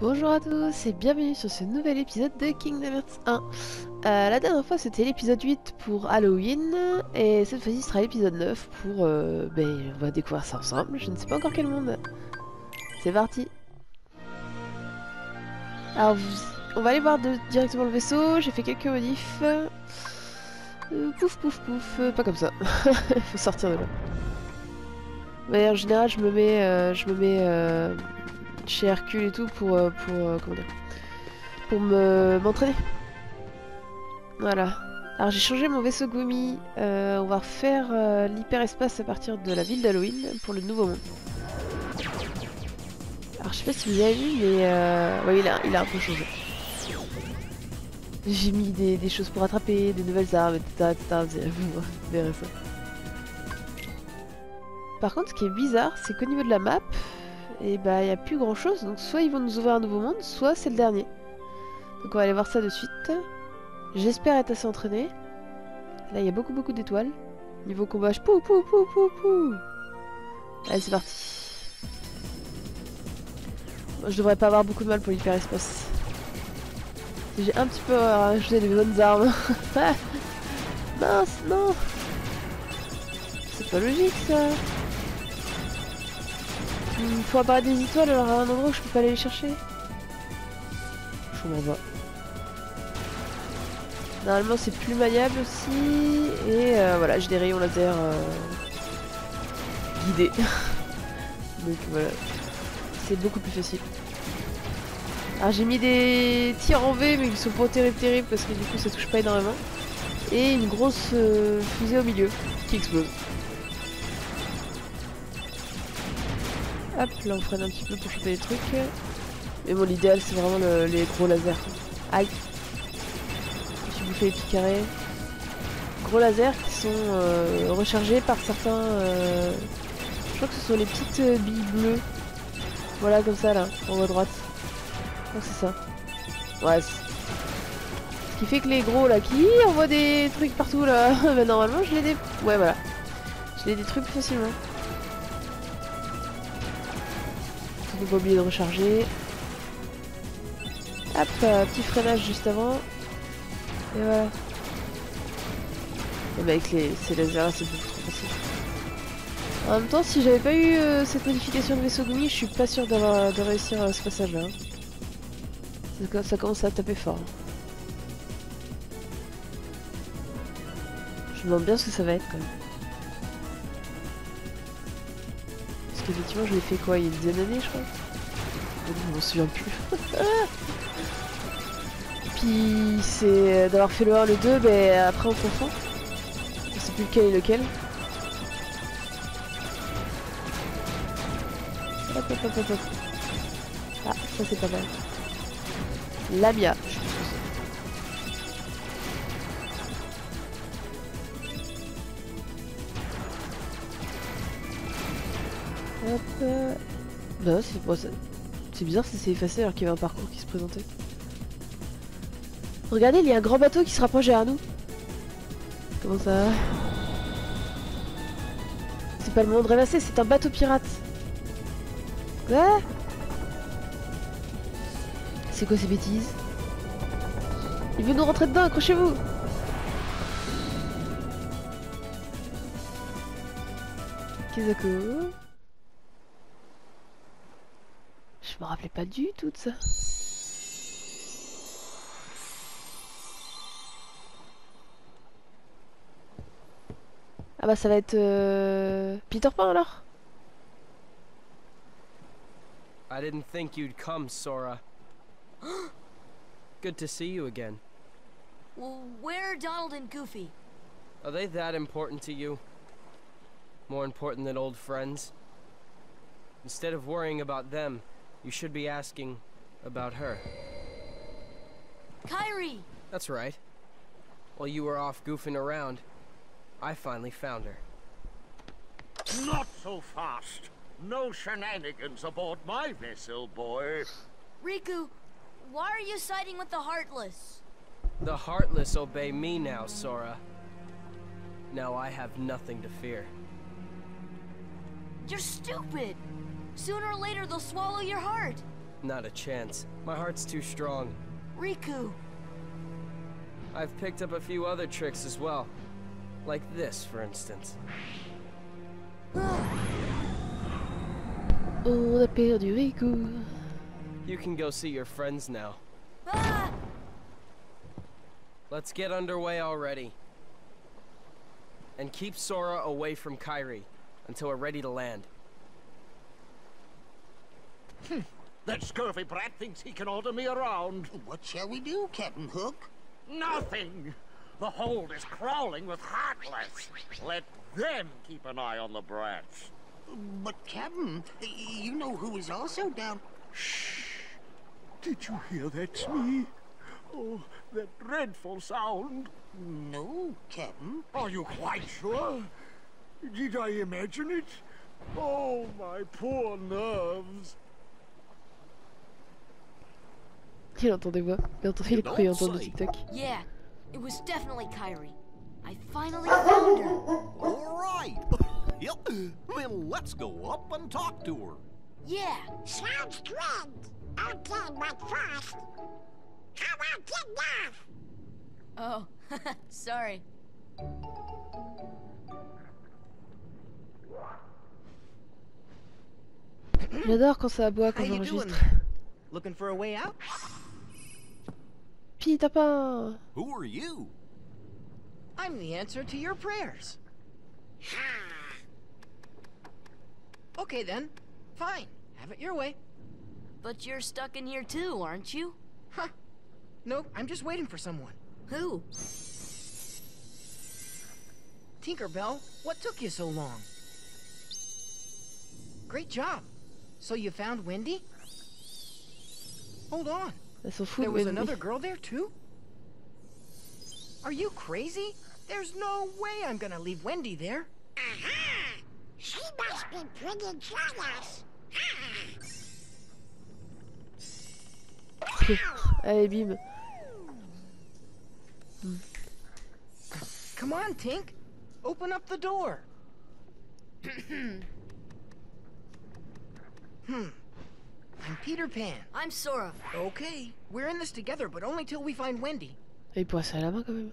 Bonjour à tous et bienvenue sur ce nouvel épisode de Kingdom Hearts 1. Euh, la dernière fois c'était l'épisode 8 pour Halloween et cette fois-ci ce sera l'épisode 9 pour... Euh, ben on va découvrir ça ensemble, je ne sais pas encore quel monde. C'est parti Alors on va aller voir directement le vaisseau, j'ai fait quelques modifs. Euh, pouf pouf pouf, pas comme ça, il faut sortir de là. Mais en général je me mets, je me mets chez Hercule et tout pour, euh, pour euh, comment dire, pour me m'entraîner. Voilà. Alors j'ai changé mon vaisseau Gumi. Euh, on va refaire l'hyperespace à partir de la ville d'Halloween pour le nouveau monde. Alors je sais pas si vous avez vu, mais oui, il a, il a un peu changé. J'ai mis des, choses pour attraper, des nouvelles armes, etc. etc. Vous verrez ça. Par contre, ce qui est bizarre, c'est qu'au niveau de la map, et bah il n'y a plus grand chose. Donc soit ils vont nous ouvrir un nouveau monde, soit c'est le dernier. Donc on va aller voir ça de suite. J'espère être assez entraîné. Là il y a beaucoup beaucoup d'étoiles. Niveau combat, je pou pou pou pou pou. Allez c'est parti. je devrais pas avoir beaucoup de mal pour l'hyperespace. J'ai un petit peu rajouté des bonnes armes. Mince, non C'est pas logique ça il faut apparaître des étoiles alors à un endroit où je peux pas aller les chercher. Je comprends pas. Normalement c'est plus maniable aussi. Et euh, voilà, j'ai des rayons laser euh, guidés. Donc voilà. C'est beaucoup plus facile. Alors j'ai mis des tirs en V mais ils sont pas terribles terribles parce que du coup ça touche pas énormément. Et une grosse euh, fusée au milieu qui explose. Hop, là on freine un petit peu pour choper les trucs. Mais bon, l'idéal c'est vraiment les gros lasers. Aïe suis bouffé les petits carrés. Gros lasers qui sont euh, rechargés par certains... Euh, je crois que ce sont les petites euh, billes bleues. Voilà, comme ça là, en haut à droite. Que c'est ça. Ouais, ce qui fait que les gros là qui envoient des trucs partout là, bah, normalement je les dé... Ouais voilà. Je les détruis plus facilement. Faut pas oublier de recharger. Hop, euh, petit freinage juste avant. Et voilà. Et bah avec les, ces lasers c'est beaucoup trop facile. En même temps si j'avais pas eu euh, cette modification de vaisseau Gumi, je suis pas sûr d'avoir de réussir euh, ce passage là. Hein. Ça commence à taper fort. Je me demande bien ce que ça va être quand même. Effectivement je l'ai fait quoi il y a une dizaine d'années je crois Je m'en souviens plus. Puis c'est d'avoir fait le 1, le 2, mais après on confond. Je sais plus lequel est lequel. Hop hop hop hop. Ah, ça c'est pas mal. Lamia, Bah c'est bizarre si c'est effacé alors qu'il y avait un parcours qui se présentait. Regardez, il y a un grand bateau qui se rapproche derrière nous. Comment ça C'est pas le monde rêvassé, c'est un bateau pirate. Quoi C'est quoi ces bêtises? Il veut nous rentrer dedans, accrochez-vous Kizako Je me rappelais pas du tout de ça. Ah bah ça va être euh... Peter Pan alors? I didn't think you'd come, Sora. Good to see you again. Well, where are Donald and Goofy? Are they that important to you? More important than old friends? Instead of worrying about them, you should be asking about her. Kyrie! That's right. While you were off goofing around, I finally found her. Not so fast. No shenanigans aboard my vessel, boy. Riku, why are you siding with the Heartless? The Heartless obey me now, Sora. Now I have nothing to fear. You're stupid! Sooner or later, they'll swallow your heart. Not a chance. My heart's too strong. Riku! I've picked up a few other tricks as well. Like this, for instance. On a perdu Riku. You can go see your friends now. Ah! Let's get underway already. And keep Sora away from Kairi until we're ready to land. Hmm. That scurvy brat thinks he can order me around. What shall we do, Captain Hook? Nothing! The hold is crawling with heartless. Let them keep an eye on the brats. But, Captain, you know who is also down... Shh! Did you hear that, Smee? Oh, that dreadful sound. No, Captain. Are you quite sure? Did I imagine it? Oh, my poor nerves. Il entend des voix. Bien entendu, il a cru entendre le TikTok. Yeah, it was definitely Kyrie. I finally found her. All right. yep. Then let's go up and talk to her. Yeah, Sounds good. Okay, but first, how about get off? oh, sorry. J'adore quand ça aboie quand j'enregistre. Looking for a way out? Pi, t'as pas un... Who are you? I'm the answer to your prayers. Okay then. Fine. Have it your way. But you're stuck in here too, aren't you? Huh. No, I'm just waiting for someone. Who? Tinkerbell, what took you so long? Great job. So you found Wendy? Hold on. Elles s'en foutent, There was mais- another girl there too? Are you crazy? There's no way I'm gonna leave Wendy there. Aha! She must be pretty jealous. Allez, bim. Come on, Tink. Open up the door. hmm. I'm Peter Pan. I'm Sora. Okay, we're in this together, but only till we find Wendy. Il pourrait serrer la main quand même.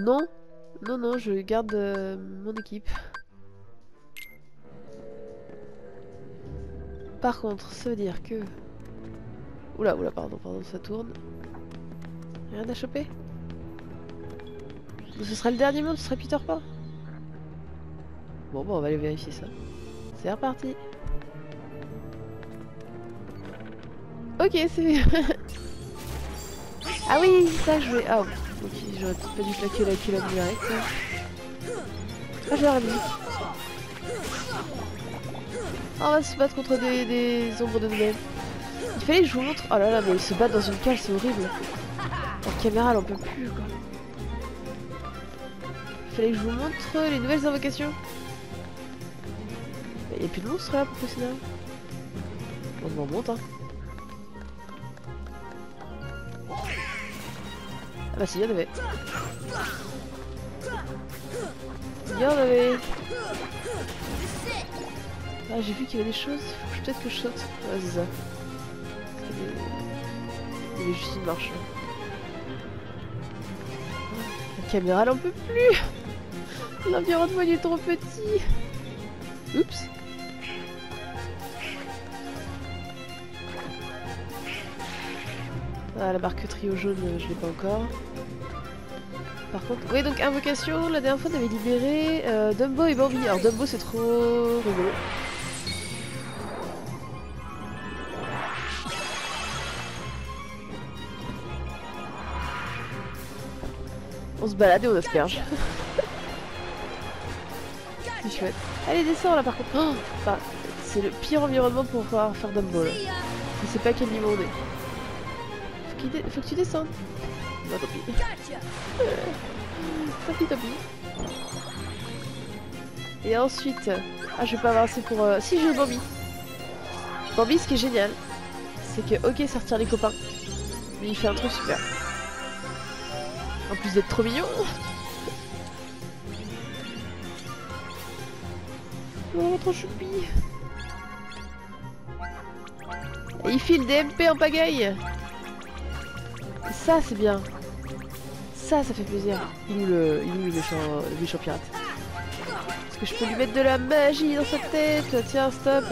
Non, non, non, je garde euh, mon équipe. Par contre, ça veut dire que... Oula, oula, pardon, pardon, ça tourne. Rien à choper Mais Ce sera le dernier monde, ce sera Peter Pan Bon, bon, on va aller vérifier ça. C'est reparti Ok, c'est... Ah oui, ça je vais. Ah, ok, j'aurais peut-être pas dû claquer la culotte direct. hein. Ah, j'ai la musique. Ah, on va se battre contre des, des ombres de nouvelles. Il fallait que je vous montre. Oh là là, mais ils se battent dans une cale, c'est horrible. La caméra, elle en peut plus, quoi. Il fallait que je vous montre les nouvelles invocations. Il n'y a plus de monstres là pour scénario. On m'en monte, hein. Ah bah si, il y en avait. Il y en avait. Ah, j'ai vu qu'il y avait des choses. Faut Peut-être que je saute. Ouais, c'est ça. Il y juste une marche. La caméra, elle en peut plus. L'environnement, il est trop petit. Oups. Ah, la marque trio jaune, euh, je l'ai pas encore. Par contre, oui, donc invocation, la dernière fois on avait libéré euh, Dumbo et Bambi. Alors Dumbo c'est trop rigolo. On se balade et on asperge. c'est chouette. Allez, descends là par contre. Oh, c'est le pire environnement pour pouvoir faire Dumbo. Je sais pas quel niveau on est. Faut, qu'il dé- faut que tu descendes. Bah tant pis. Gotcha. Tant pis, tant pis. Et ensuite... Ah, je vais pas avoir assez pour... euh, Si, j'ai Bambi. Bambi, ce qui est génial, c'est que, ok, ça retire les copains. Mais il fait un truc super. En plus d'être trop mignon. Oh, trop choupi. Et il file des MP en pagaille ça c'est bien. Ça, ça fait plaisir. Il est le, il est le méchant, le méchant pirate Est-ce que je peux lui mettre de la magie dans sa tête? Tiens, stop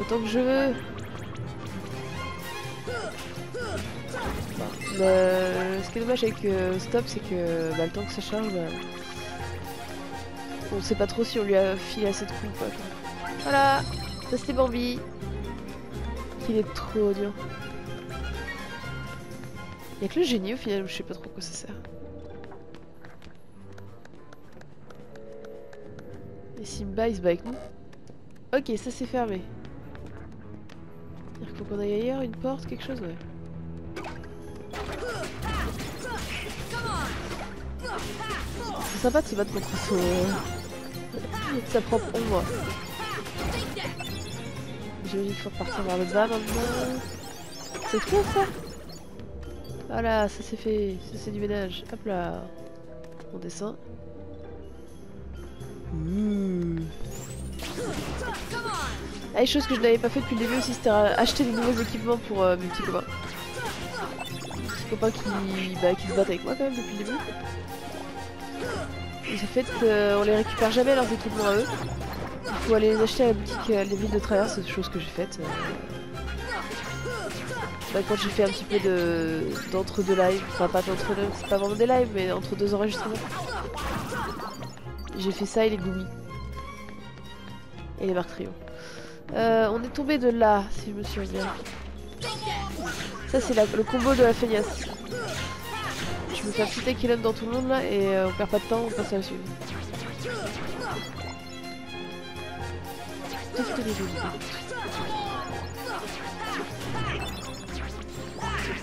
Autant que je veux. Le- Ce qui est dommage avec euh, Stop, c'est que bah, le temps que ça charge, bah, on sait pas trop si on lui a filé assez de coups. Voilà, ça c'était Bambi. Il est trop dur. Y'a que le génie au final, je sais pas trop quoi ça sert. Et Simba il se bat avec nous Ok, ça c'est fermé. Il faut qu'on aille ailleurs, une porte, quelque chose, ouais. C'est sympa de se battre contre son... sa propre ombre. J'imagine qu'il faut repartir vers le bas maintenant. C'est trop ça Voilà, ça c'est fait. Ça c'est du ménage. Hop là. On descend. Mmh. Ah, les choses que je n'avais pas fait depuis le début aussi, c'était euh, acheter des nouveaux équipements pour euh, mes petits copains. Mes petits copains qui, bah, se battent avec moi quand même depuis le début. Ce fait qu'on les récupère jamais leurs équipements à eux. Il faut aller les acheter à la boutique euh, Les Villes de Travers, c'est des choses que j'ai faites. Quand j'ai fait un petit peu de d'entre deux lives, enfin pas d'entre deux, c'est pas vraiment des lives, mais entre deux enregistrements. J'ai fait ça et les Goomies. Et les Mark Trio. Euh, on est tombé de là, si je me souviens. Ça c'est le combo de la feignasse. Je me fais un petit takedown dans tout le monde là et euh, on perd pas de temps, on passe à la suite.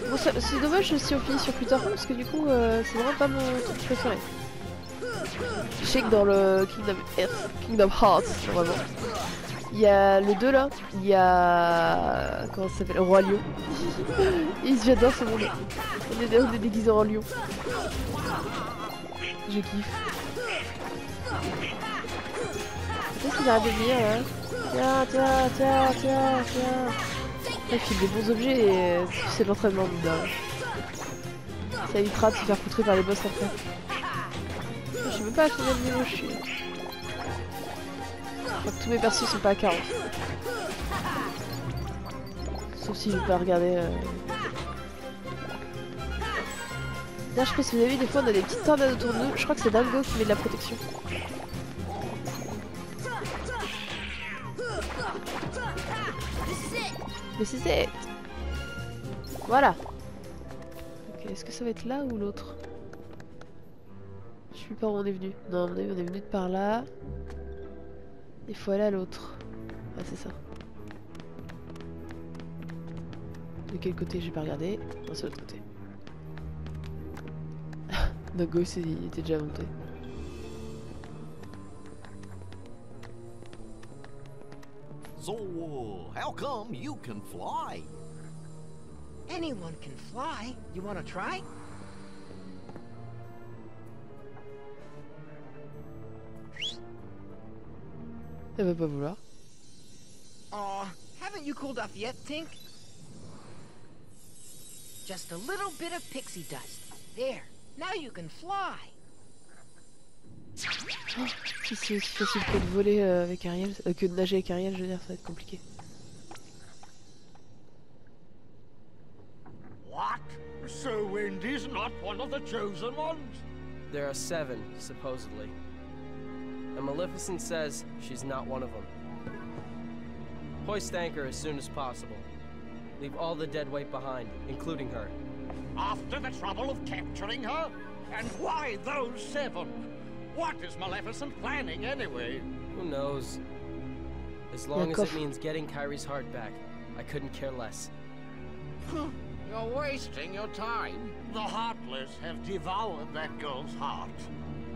Bon, c'est dommage si on finit sur Peter parce que du coup, euh, c'est vraiment pas mon truc préféré. Je sais que dans le Kingdom Hearts, Kingdom Hearts vraiment, il y a le 2 là, il y a. Comment ça s'appelle Roi Lion. Et j'adore ce monde. On est, on est déguisé en lion. Je kiffe. Qu'est-ce qu'il a à venir là Tiens, tiens, tiens, tiens, tiens. Il file des bons objets et euh, c'est l'entraînement du dingue. Ça évitera de se faire coutrer par les boss après. Je sais même pas à combien de niveau je suis. Je crois que tous mes persos sont pas à 40. Sauf si je vais pas regarder. Euh... D'ailleurs, je sais pas si vous avez vu, des fois on a des petites tornades autour de nous. Je crois que c'est Dingo qui met de la protection. C'est c'est... Voilà. Ok, est-ce que ça va être là ou l'autre? Je sais pas où on est venu. Non, mon avis, on est venu de par là. Il faut aller à l'autre. Ah, c'est ça. De quel côté J'ai pas regardé? Non, c'est l'autre côté. Dingo, c'est- il était déjà monté. So, uh, how come you can fly? Anyone can fly. You want to try? Elle va pas vouloir. Aw, haven't you cooled off yet, Tink? Just a little bit of pixie dust. There. Now you can fly. Oh, si c'est aussi facile que de voler euh, avec Ariel, euh, que de nager avec Ariel, je veux dire, ça va être compliqué. What? So Wendy's not one of the chosen ones? There are seven, supposedly. And Maleficent says she's not one of them. Hoist anchor as soon as possible. Leave all the dead weight behind, including her. After the trouble of capturing her? And why those seven? What is Maleficent planning anyway? Who knows? As long as it means getting Kyrie's heart back, I couldn't care less. You're wasting your time. The Heartless have devoured that girl's heart.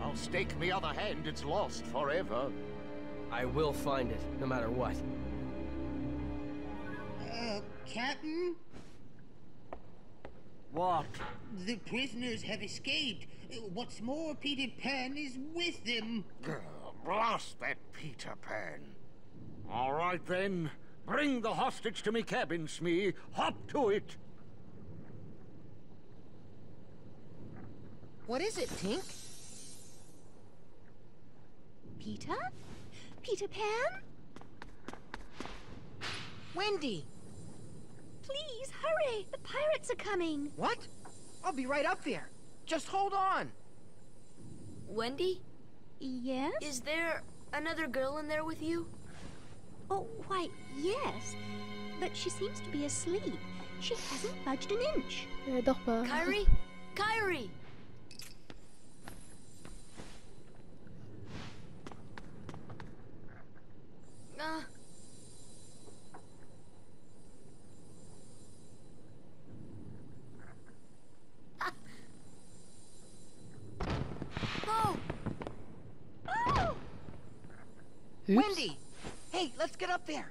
I'll stake me other hand it's lost forever. I will find it, no matter what. Uh, Captain? What? The prisoners have escaped. What's more, Peter Pan is with them. Blast that Peter Pan. All right then. Bring the hostage to me cabin, Smee. Hop to it. What is it, Tink? Peter? Peter Pan? Wendy! Please, hurry! The pirates are coming! What? I'll be right up there. Just hold on. Wendy, Yes? is there another girl in there with you? Oh, why, yes. But she seems to be asleep. She hasn't budged an inch. Elle dort pas. Kyrie? Kyrie! Uh. Wendy! Hey, let's get up there.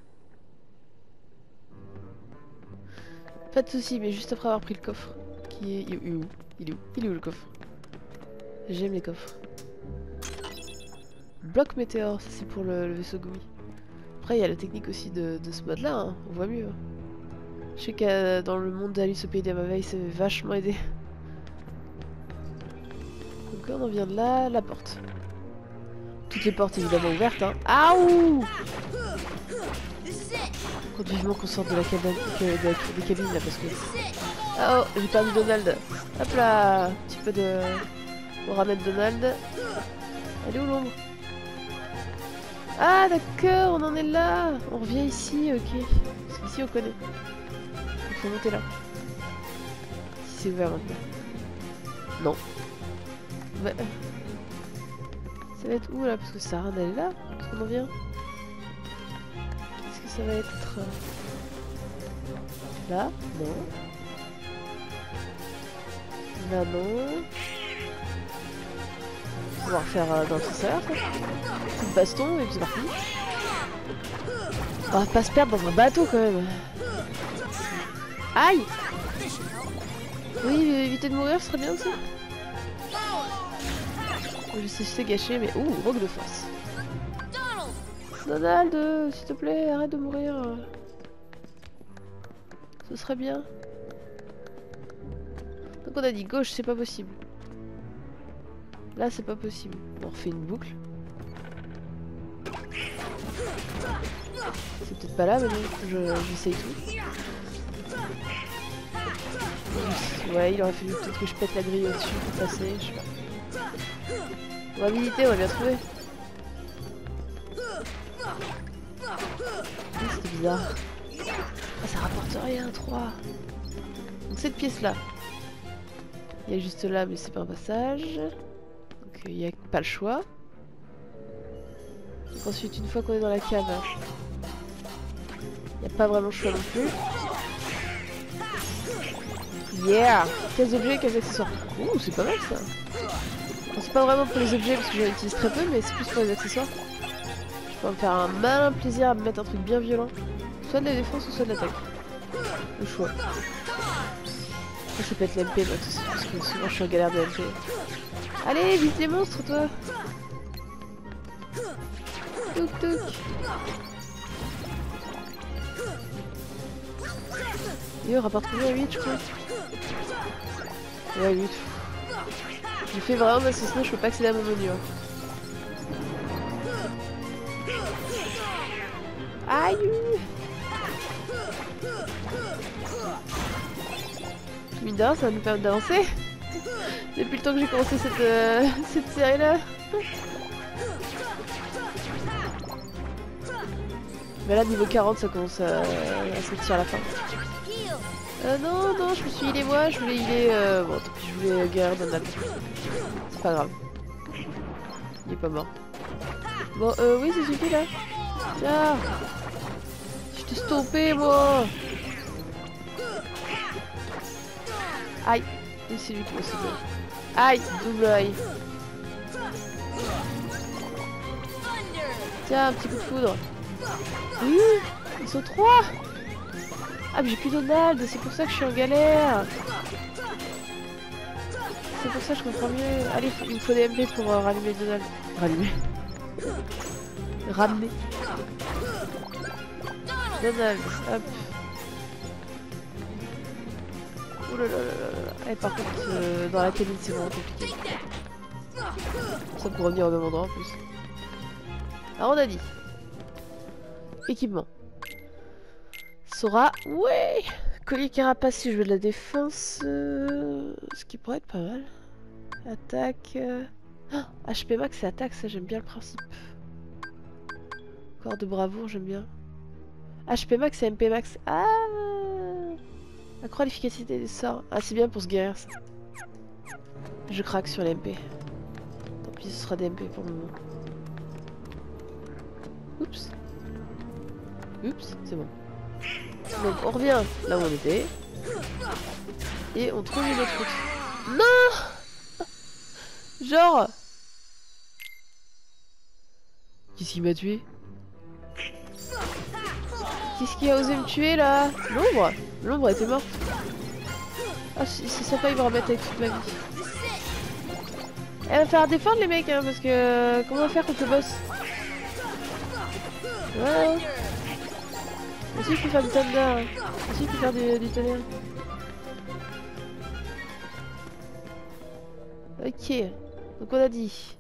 Pas de soucis, mais juste après avoir pris le coffre. Qui est. Il est où? Il est où? Il est où le coffre? J'aime les coffres. Bloc météore, ça c'est pour le, le vaisseau Gumi. Après, il y a la technique aussi de, de ce mode là, hein. on voit mieux. Je sais que dans le monde d'Alice au pays des merveilles, ça m'a vachement aidé. On en vient de là, la porte. Toutes les portes évidemment ouvertes, hein. Aouh Compte vivement qu'on sorte de la cabane, de des cabines là parce que. Ah oh, j'ai perdu Donald. Hop là, un petit peu de. On ramène Donald. Elle est où l'ombre? Ah d'accord, on en est là. On revient ici, ok. Parce qu'ici on connaît. Il faut monter là. Si c'est ouvert maintenant. Non. Ouais. Ça va être où là? Parce que Sarah elle est là. Parce qu'on en vient. Est-ce que ça va être... euh, Là? Non. Là non. On va refaire euh, dans le sens quoi. Coup de baston et puis c'est parti. On va pas se perdre dans un bateau quand même. Aïe Oui, éviter de mourir, ce serait bien aussi. Je sais, je sais gâcher, mais... Ouh, rogue de force. Donald, euh, s'il te plaît, arrête de mourir. Ce serait bien. Donc on a dit gauche, c'est pas possible. Là, c'est pas possible. On refait une boucle. C'est peut-être pas là, mais bon, je- j'essaye tout. Ouais, il aurait fallu peut-être que je pète la grille au-dessus pour passer, je sais pas. On va militer, on va bien trouver. C'était bizarre. Ah, ça rapporte rien, 3. Donc cette pièce-là. Il y a juste là, mais c'est pas un passage. Donc il n'y a pas le choix. Ensuite, une fois qu'on est dans la cave, il n'y a pas vraiment le choix non plus. Yeah Casse d'objets, casse d'accessoires. Ouh, c'est pas mal ça. C'est pas vraiment pour les objets parce que j'en utilise très peu, mais c'est plus pour les accessoires. Je peux me faire un malin plaisir à me mettre un truc bien violent. Soit de la défense ou soit de l'attaque. Le choix. Je peux être l'MP moi aussi, parce que souvent je suis en galère de MP. Allez, vite les monstres toi Touk touk on rapporte combien 8 je crois Ouais 8. J'ai fait vraiment parce que sinon je peux pas accéder à mon menu. hein. Aïe Mine de ça va nous permettre d'avancer. Depuis le temps que j'ai commencé cette, euh, cette série là. Mais là, niveau 40, ça commence à, à sortir à la fin. Euh, non, non, je me suis healé moi, je voulais healer. Euh... voulais guérir Donald. C'est pas grave. Il est pas mort. Bon, euh, oui, ça suffit là. Tiens Je t'ai stoppé moi Aïe c'est lui qui m'a. Aïe Double aïe. Tiens, un petit coup de foudre. Oui Ils sont trois Ah, mais j'ai plus Donald, c'est pour ça que je suis en galère C'est pour ça que je comprends mieux. Allez, il me faut des MP pour euh, rallumer Donald. Rallumer Ramener. Donald, hop. Ouh là là là là là. Eh, par contre, euh, dans la cabine, c'est vraiment compliqué. Ça pour revenir au même endroit en plus. Alors on a dit. Équipement. Sora, ouais Collier carapace si je veux de la défense. euh, Ce qui pourrait être pas mal. Attaque. euh, ah, HP max et attaque, ça j'aime bien le principe. Corps de bravoure, j'aime bien. HP max et MP max. Ah Accroît l'efficacité des sorts. Ah, c'est bien pour se guérir ça. Je craque sur les MP. Tant pis, ce sera des MP pour le moment. Oups. Oups, c'est bon. Donc on revient là où on était. Et on trouve une autre route. Non Genre Qu'est-ce qui m'a tué? Qu'est-ce qui a osé me tuer là? L'ombre L'ombre était morte. Ah c'est sympa, il va remettre avec toute ma vie. Elle va faire défendre les mecs hein, parce que comment on va faire contre le boss? Ouais. Aussi il peut faire du thunder. Aussi il peut faire du, du tonnerre. Ok. Donc on a dit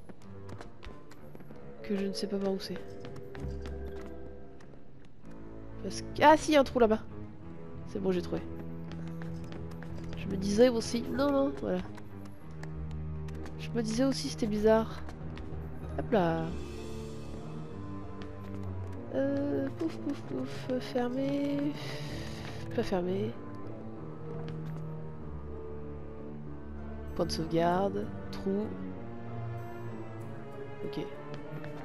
que je ne sais pas par où c'est. Parce que... Ah si, il y a un trou là-bas. C'est bon, j'ai trouvé. Je me disais aussi... Non, non, voilà. Je me disais aussi c'était bizarre. Hop là. Euh, pouf, pouf, pouf. Fermé. Pas fermé. Point de sauvegarde. Trou. Ok.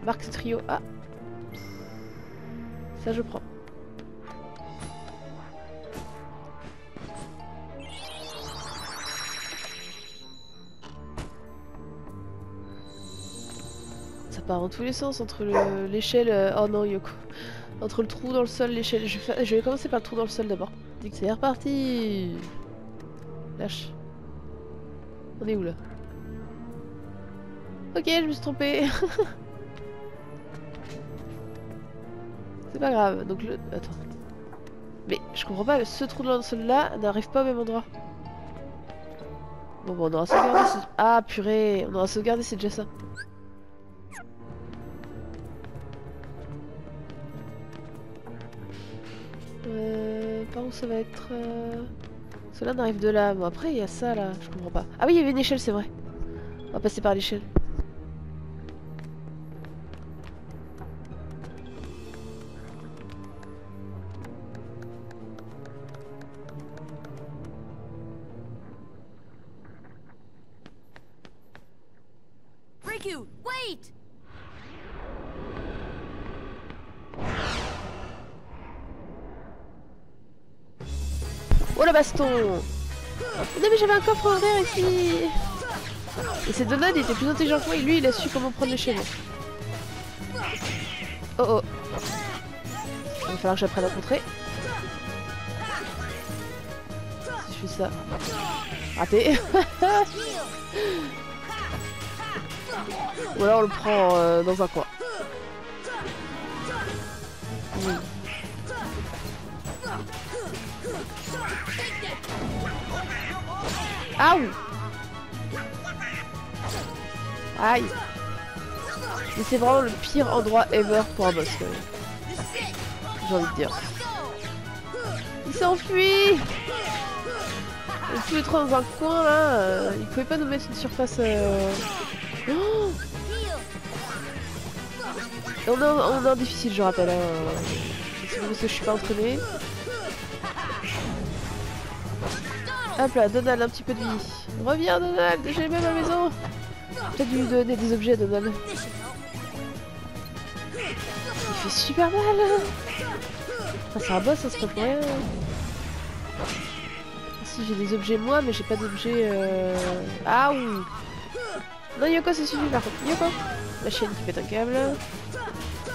Marque trio. Ah Ça je prends. Ça part dans tous les sens entre le- l'échelle. euh, Oh non, Yoko. Entre le trou dans le sol, l'échelle. Je, vais faire- je vais commencer par le trou dans le sol d'abord. C'est reparti Lâche. On est où là? Ok, je me suis trompée. C'est pas grave. Donc le... Attends. Mais je comprends pas, ce trou le sol là n'arrive pas au même endroit. Bon, bon, on aura sauvegardé. Ah purée, on aura sauvegardé, c'est déjà ça. Euh, par où ça va être euh... Cela n'arrive de là. Bon, après, il y a ça là. Je comprends pas. Ah oui, il y avait une échelle, c'est vrai. On va passer par l'échelle. Non mais j'avais un coffre en verre ici Et c'est Donald, il était plus intelligent que moi et lui il a su comment prendre l'échelle. Oh oh Il va falloir que j'apprenne à contrer. Si je fais ça... Raté Ou alors on le prend euh, dans un coin. Oui. Aïe Mais c'est vraiment le pire endroit ever pour un boss. J'ai envie de dire. Il s'enfuit On tous les dans un coin là, il pouvait pas nous mettre une surface... euh, Oh on est, en, on est en difficile je rappelle. Hein. C'est que je suis pas entraînée. Hop là, Donald, un petit peu de vie. Reviens Donald, j'ai même ma maison. Peut-être lui donner des objets Donald. Il fait super mal. Enfin, c'est un boss, hein, c'est pas pour rien. Si j'ai des objets moi, mais j'ai pas d'objets. Euh... Ah ouh. Non Yoko, ça suffit par contre. Yoko. La chaîne qui pète un câble.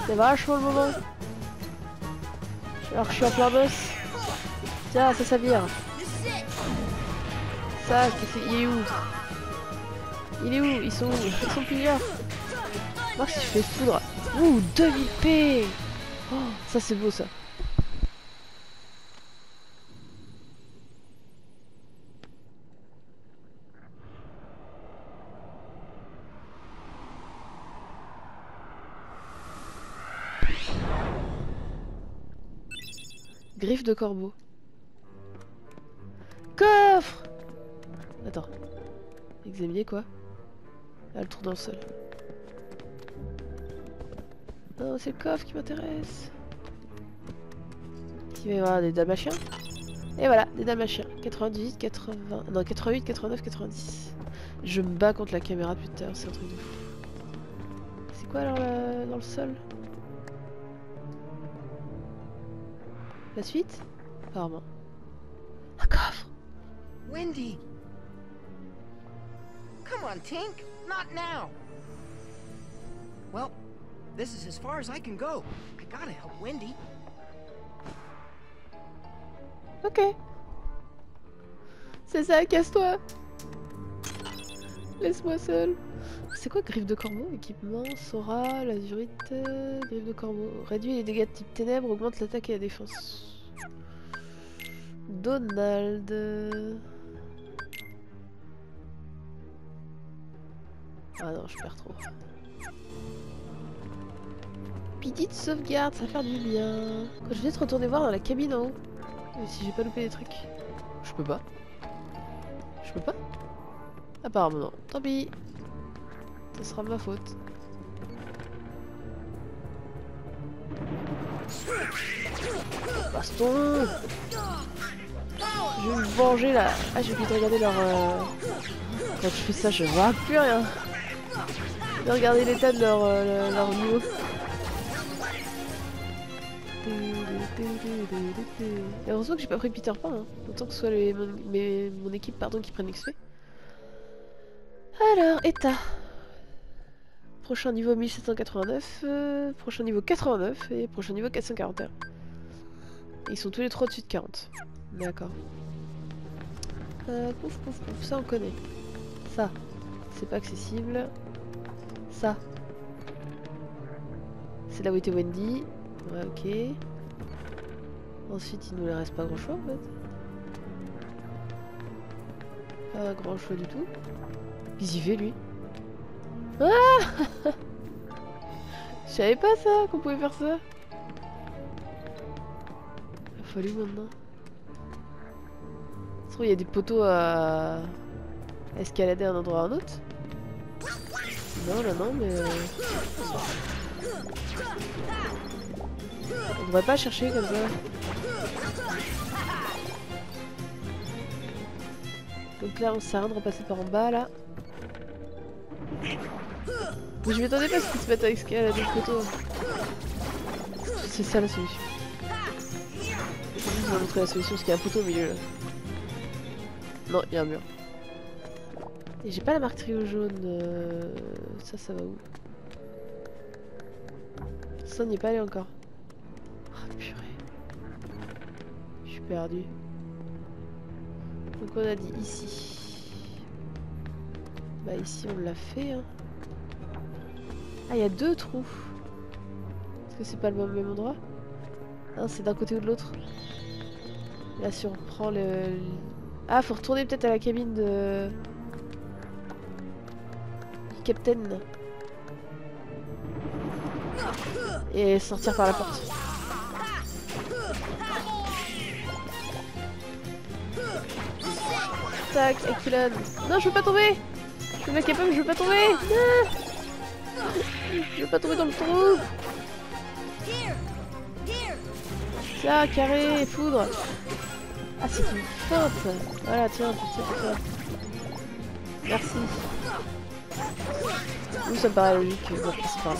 C'est vachement le moment. Alors que je suis en plein boss. Tiens, ça, ça vire. Il est où? Il est où? Ils sont où? Ils sont plusieurs. Voir si je fais foudre. Ouh 2000 p. Oh, Ça c'est beau ça. Griffe de corbeau. Coffre! Attends. Examiner quoi? Ah, le trou dans le sol. Non, c'est le coffre qui m'intéresse. Il va y avoir des dalmatiens. Et voilà, des dalmatiens. 98, 80... Non, 88, 89, 90. Je me bats contre la caméra depuis tout à l'heure, c'est un truc de fou. C'est quoi alors dans le sol? La suite? Apparemment. Un coffre Wendy! Come on, Tink! Not now! Well, this is as far as I can go. I gotta help Wendy. Ok. C'est ça, casse-toi Laisse-moi seul. C'est quoi griffe de corbeau? Équipement, Sora, lazurite, euh, griffe de corbeau. Réduit les dégâts de type ténèbres, augmente l'attaque et la défense. Donald. Ah non, je perds trop. Petite sauvegarde, ça va faire du bien. Je vais peut-être retourner voir dans la cabine en haut. Mais si j'ai pas loupé des trucs. Je peux pas. Je peux pas Apparemment non. Tant pis. Ce sera ma faute. Baston Je vais me venger là. Ah j'ai oublié de regarder leur... euh, Quand je fais ça je vois plus rien. De regarder l'état de leur, euh, leur niveau. Et heureusement que j'ai pas pris Peter Pan, hein. autant que ce soit mon, mes- mon équipe pardon, qui prenne XP. Alors, état. Prochain niveau 1789, euh, prochain niveau 89 et prochain niveau 441. Et ils sont tous les trois au-dessus de 40. D'accord. Euh, pouf, pouf, pouf, ça on connaît. Ça, c'est pas accessible. Ça. C'est là où était Wendy. Ouais, ok. Ensuite, il nous reste pas grand choix en fait. Pas grand choix du tout. Qu'est-ce qu'il fait lui? Ah Je savais pas ça, qu'on pouvait faire ça. Il a fallu maintenant. Il y a des poteaux à escalader d'un endroit à un autre. Non, là non, mais... euh, On devrait pas chercher comme ça. Donc là, on sert à rien de repasser par en bas, là. Je m'attendais pas ce qu'ils se mettent à escalader le poteau. C'est ça la solution. Je vais vous montrer la solution parce qu'il y a un poteau au milieu là. Non, il y a un mur. Et j'ai pas la marque trio jaune. euh, Ça, ça va où? Ça, n'y est pas allé encore. Ah purée. Je suis perdu. Donc on a dit ici. Bah ici on l'a fait. Hein. Ah il y a deux trous. Est-ce que c'est pas le même endroit? Non c'est d'un côté ou de l'autre. Là si on reprend le- Ah faut retourner peut-être à la cabine de... du capitaine. Et sortir par la porte. Tac, Aquilon. Non, je veux pas tomber Je pas je veux pas tomber Je veux pas tomber dans le trou Tiens, carré, foudre Ah, c'est une feinte Voilà, tiens, pour toi. Merci. Ça me paraît logique passer par là.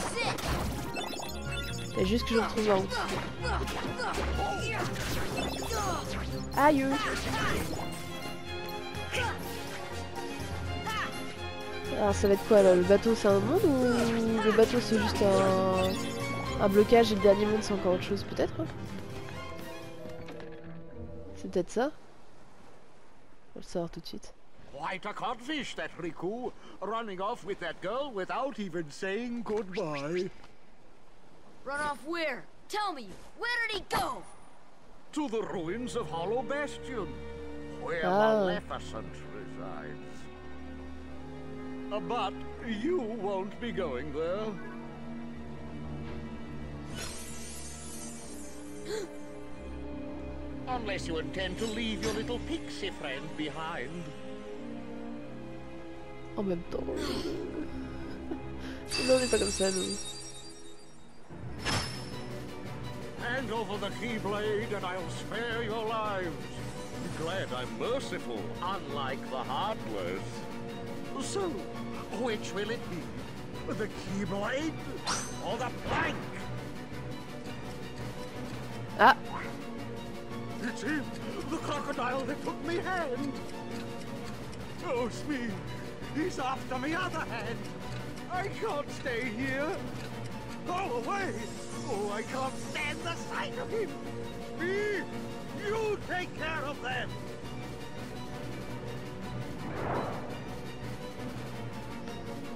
Il juste que je retrouve la route. Aïe Alors ça va être quoi là Le bateau c'est un monde ou le bateau c'est juste un, un blocage et le dernier monde c'est encore autre chose peut-être hein C'est peut-être ça On va le savoir tout de suite. Quite a codfish, that Riku, running off with that girl without even saying goodbye. Run off where? Tell me, where did he go? To the ruins of Hollow Bastion, where Ah. Maleficent resides. Uh, but you won't be going there. Unless you intend to leave your little pixie friend behind. En même temps. non, on n'est pas comme ça, nous. Hand over the keyblade and I'll spare your lives. Glad I'm merciful, unlike the Heartless. So, which will it be? The keyblade or the plank? Ah It's him, the crocodile that took me hand. Oh, Smee, he's after me other hand. I can't stay here. Go away. Oh, I can't stand the sight of him. Smee, you take care of them.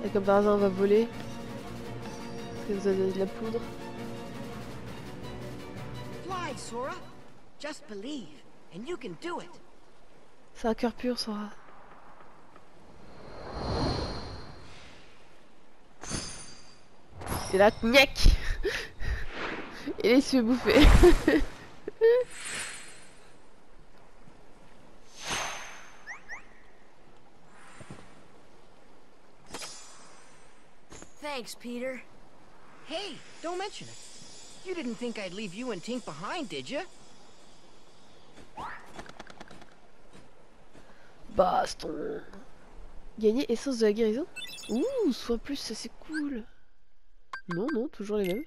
Et comme par hasard, on va voler. Parce que vous avez de la poudre. Fly, Sora. Just believe, and you can do it. C'est un cœur pur, Sora. Et là, gnac Et se fait bouffer. Thanks, Peter. Hey, don't mention it. You didn't think I'd leave you and Tink behind, did you? Baston. Gagner essence de la guérison Ouh, soit plus, ça c'est cool. Non, non, toujours les mêmes.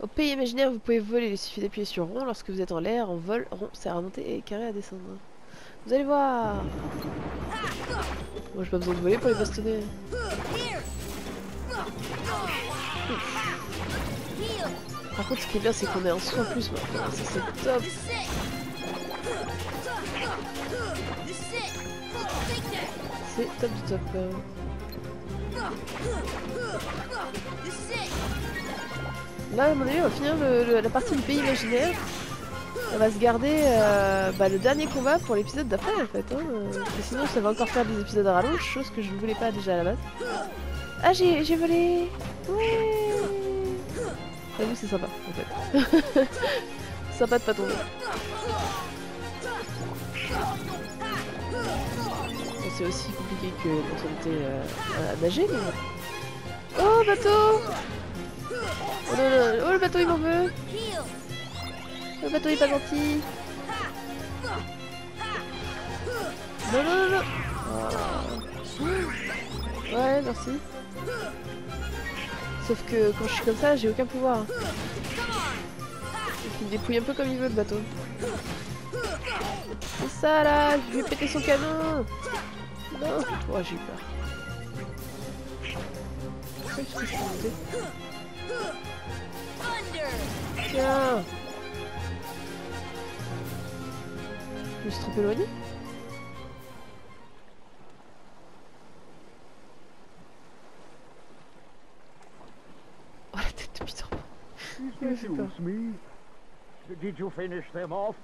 Au pays imaginaire, vous pouvez voler. Il suffit d'appuyer sur rond lorsque vous êtes en l'air. En vol, rond sert à monter et carré à descendre. Vous allez voir Moi j'ai pas besoin de voler pour les bastonner. Par contre, ce qui est bien, c'est qu'on est un soin plus maintenant. Ça c'est top. C'est top du top. Là, à mon avis, on va finir la partie du pays imaginaire. On va se garder euh, bah, le dernier combat pour l'épisode d'après en fait. Hein. euh, sinon, ça va encore faire des épisodes à rallonge, chose que je ne voulais pas déjà à la base. Ah, j'ai volé c'est sympa en fait. sympa de pas tomber. C'est aussi que quand on était euh, à nager. Oh, bateau oh, oh, le bateau, il m'en veut Le bateau, il est pas gentil Non, non, non, Oh. Ouais, merci. Sauf que quand je suis comme ça, j'ai aucun pouvoir. Il me dépouille un peu comme il veut, le bateau. C'est ça, là Je vais péter son canon Non Oh, j'ai eu peur. Qu'est-ce que je monter Tiens Je me suis trop éloigné Oh la tête de Peter peur. me. Did you finish them off?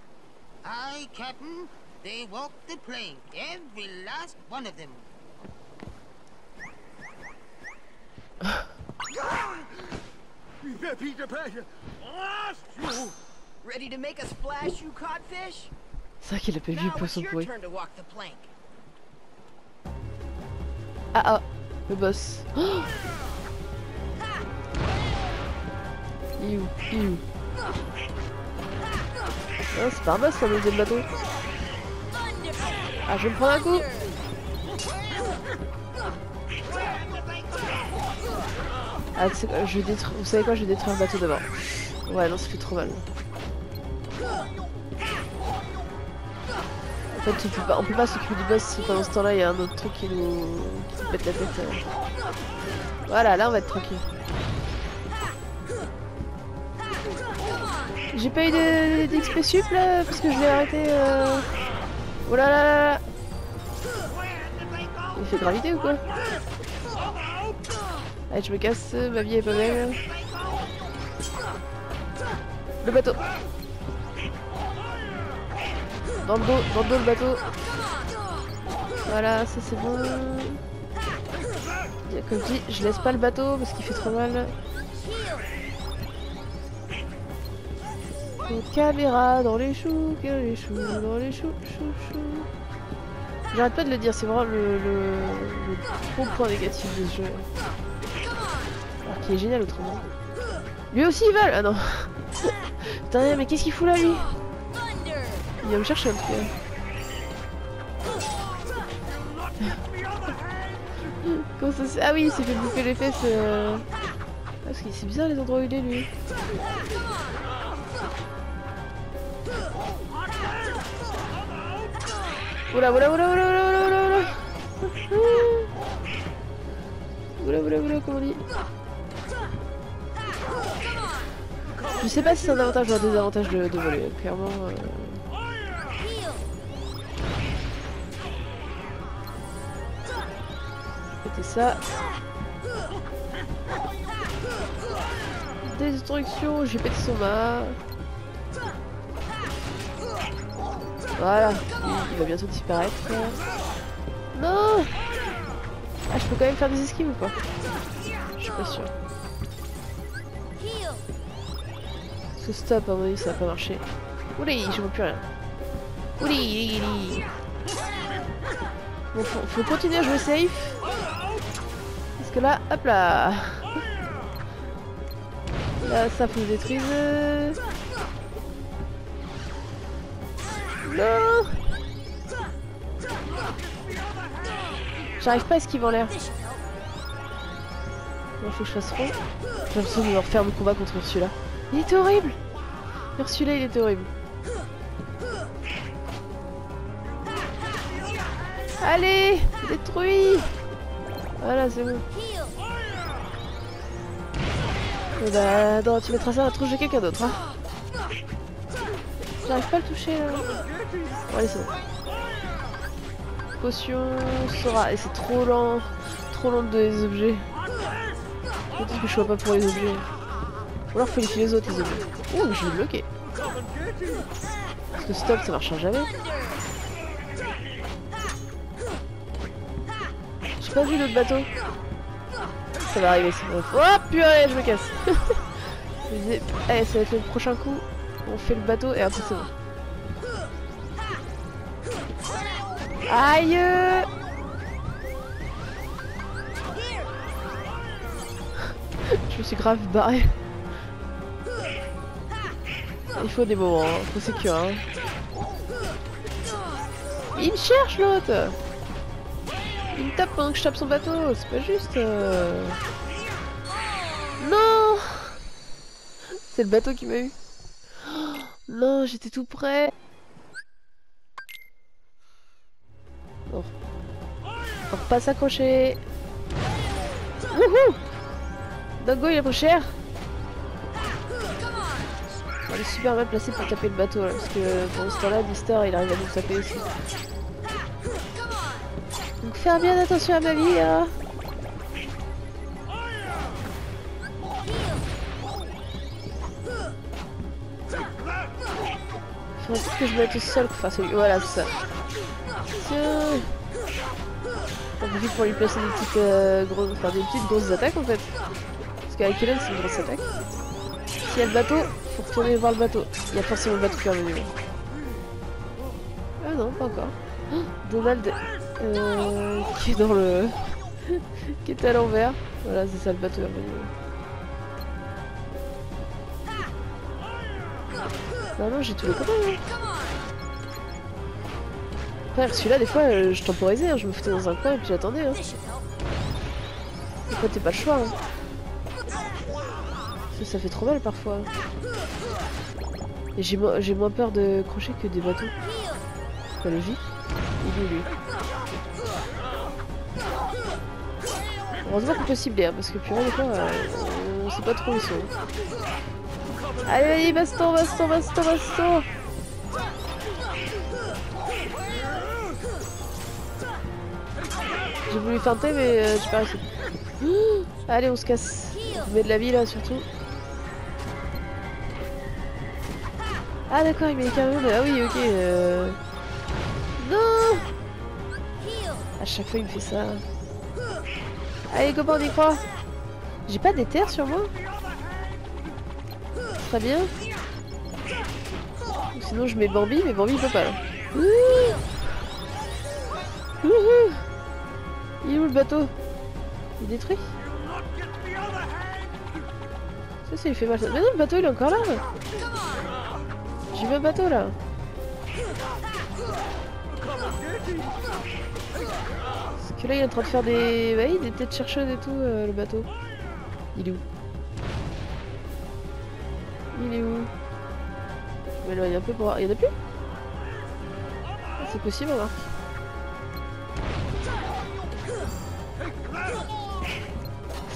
Aye, Captain. They walked the plank, every last one of them. Peter Pan, lost you! Ready to make a splash, you codfish? C'est vrai qu'il a pas vu Now it's poisson your pourri. turn to walk the plank. Ah ah, le boss. Oh Il est où Il est où Ah, c'est pas un boss, ça, le deuxième bateau. Ah, je vais me prendre un coup Ah, je vais détruire... Vous savez quoi, je vais détruire le bateau d'abord. Ouais, non, ça fait trop mal. En fait, tu peux pas- on peut pas s'occuper du boss si pendant ce temps-là, il y a un autre truc qui nous, qui nous pète la tête. euh. Voilà, là, on va être tranquille. J'ai pas eu de- d'XP là parce que je l'ai arrêté. Euh... Oh là là Il fait gravité ou quoi Allez, je me casse, ma vie est pas belle. Le bateau Dans le dos, dans le dos le bateau. Voilà, ça c'est bon. Comme dis, je laisse pas le bateau parce qu'il fait trop mal. Notre caméra dans les choux, dans les choux, dans les choux, choux, choux. J'arrête pas de le dire, c'est vraiment le, le, point négatif de ce jeu. Alors qu'il est génial autrement. Lui aussi il vole Ah non Putain mais qu'est-ce qu'il fout là lui? Il va me chercher un truc. Comment ça Ah oui, il s'est fait bouffer les fesses. euh. Ah, Parce que c'est bizarre les endroits où il est lui. Oula, oula, oula, oula, oula, oula, oula, oula. Oula, oula, oula, on dit Je sais pas si c'est un avantage ou un désavantage de, de voler, clairement. euh, C'était ça. Destruction, j'ai pété son. Voilà, il va bientôt disparaître. Non Ah, je peux quand même faire des esquives ou pas? Je suis pas sûre. Ce stop, à mon avis, ça va pas marcher. Ouli, je vois plus rien. Ouli, li, li. Bon, faut, faut continuer à jouer safe. Parce que là, hop là Là, ça faut le détruire. Non J'arrive pas à esquiver en l'air. Il faut que je fasse rond. J'ai l'impression de me refaire mon combat contre Ursula. Il était horrible Ursula, il était horrible. Allez Détruis Voilà, c'est bon. Eh bah, non, tu mettras ça à la trouche de quelqu'un d'autre. Hein. J'arrive pas à le toucher là. Bon, allez, c'est. Potion, Sora. Et c'est trop lent. Trop lent de les objets. Peut-être que je vois pas pour les objets. Ou alors faut les filer les autres les objets. Ouh, je vais bloquer. Parce que stop, ça marchera jamais. J'ai pas vu l'autre bateau. Ça va arriver, c'est bon. Oh purée, je me casse. je allez, ça va être le prochain coup. On fait le bateau et après c'est bon. Aïe Je me suis grave barré. Il faut des moments, hein. faut sécure. Hein. Il me cherche l'autre Il me tape pendant que je tape son bateau, c'est pas juste. euh. Non C'est le bateau qui m'a eu. Non, j'étais tout près. Bon. Faut pas s'accrocher. Wouhou il est pas cher. On est super mal placé pour taper le bateau là, parce que pendant ce temps-là, Mister il arrive à nous taper aussi. Donc faire bien attention à ma vie hein. Faudrait peut-être que je me mette au sol pour faire celui. Voilà, c'est ça. J'en profite pour lui placer des petites, euh, grosses... enfin, des petites grosses attaques en fait. Parce qu'avec Hélène c'est une grosse attaque. S'il y a le bateau, faut retourner voir le bateau. Il y a forcément le bateau qui est revenu. Ah non, pas encore. Oh, Donald euh, qui est dans le... qui est à l'envers. Voilà, c'est ça le bateau est revenu. Non, non, j'ai tous les copains. Hein. Frère, celui-là, des fois, euh, je temporisais, hein, je me foutais dans un coin et puis j'attendais. Hein. Des fois, t'es pas le choix. Hein. Que ça fait trop mal parfois. Et j'ai mo j'ai moins peur de crocher que des bateaux. Pas logique. Il est lui? Heureusement qu'on peut cibler, hein, parce que purée, des fois, euh, on sait pas trop où ils sont. Allez, allez, baston, baston, baston, baston J'ai voulu feinter, mais euh, j'ai pas réussi. Allez, on se casse. On met de la vie là, surtout. Ah, d'accord, il met les de- Ah oui, ok. euh. Non À chaque fois, il me fait ça. Allez, copain, on y croit. J'ai pas d'éther sur moi? Bien. Sinon je mets Bambi, mais Bambi il peut pas là. Il est où le bateau? Il est détruit? Ça, ça lui fait mal. ça. Mais non, le bateau il est encore là J'ai vu un bateau là Parce que là il est en train de faire des... Ouais, chercheuses et tout, euh, le bateau. Il est où? Il est où pour voir. Il y en a plus C'est possible, remarque.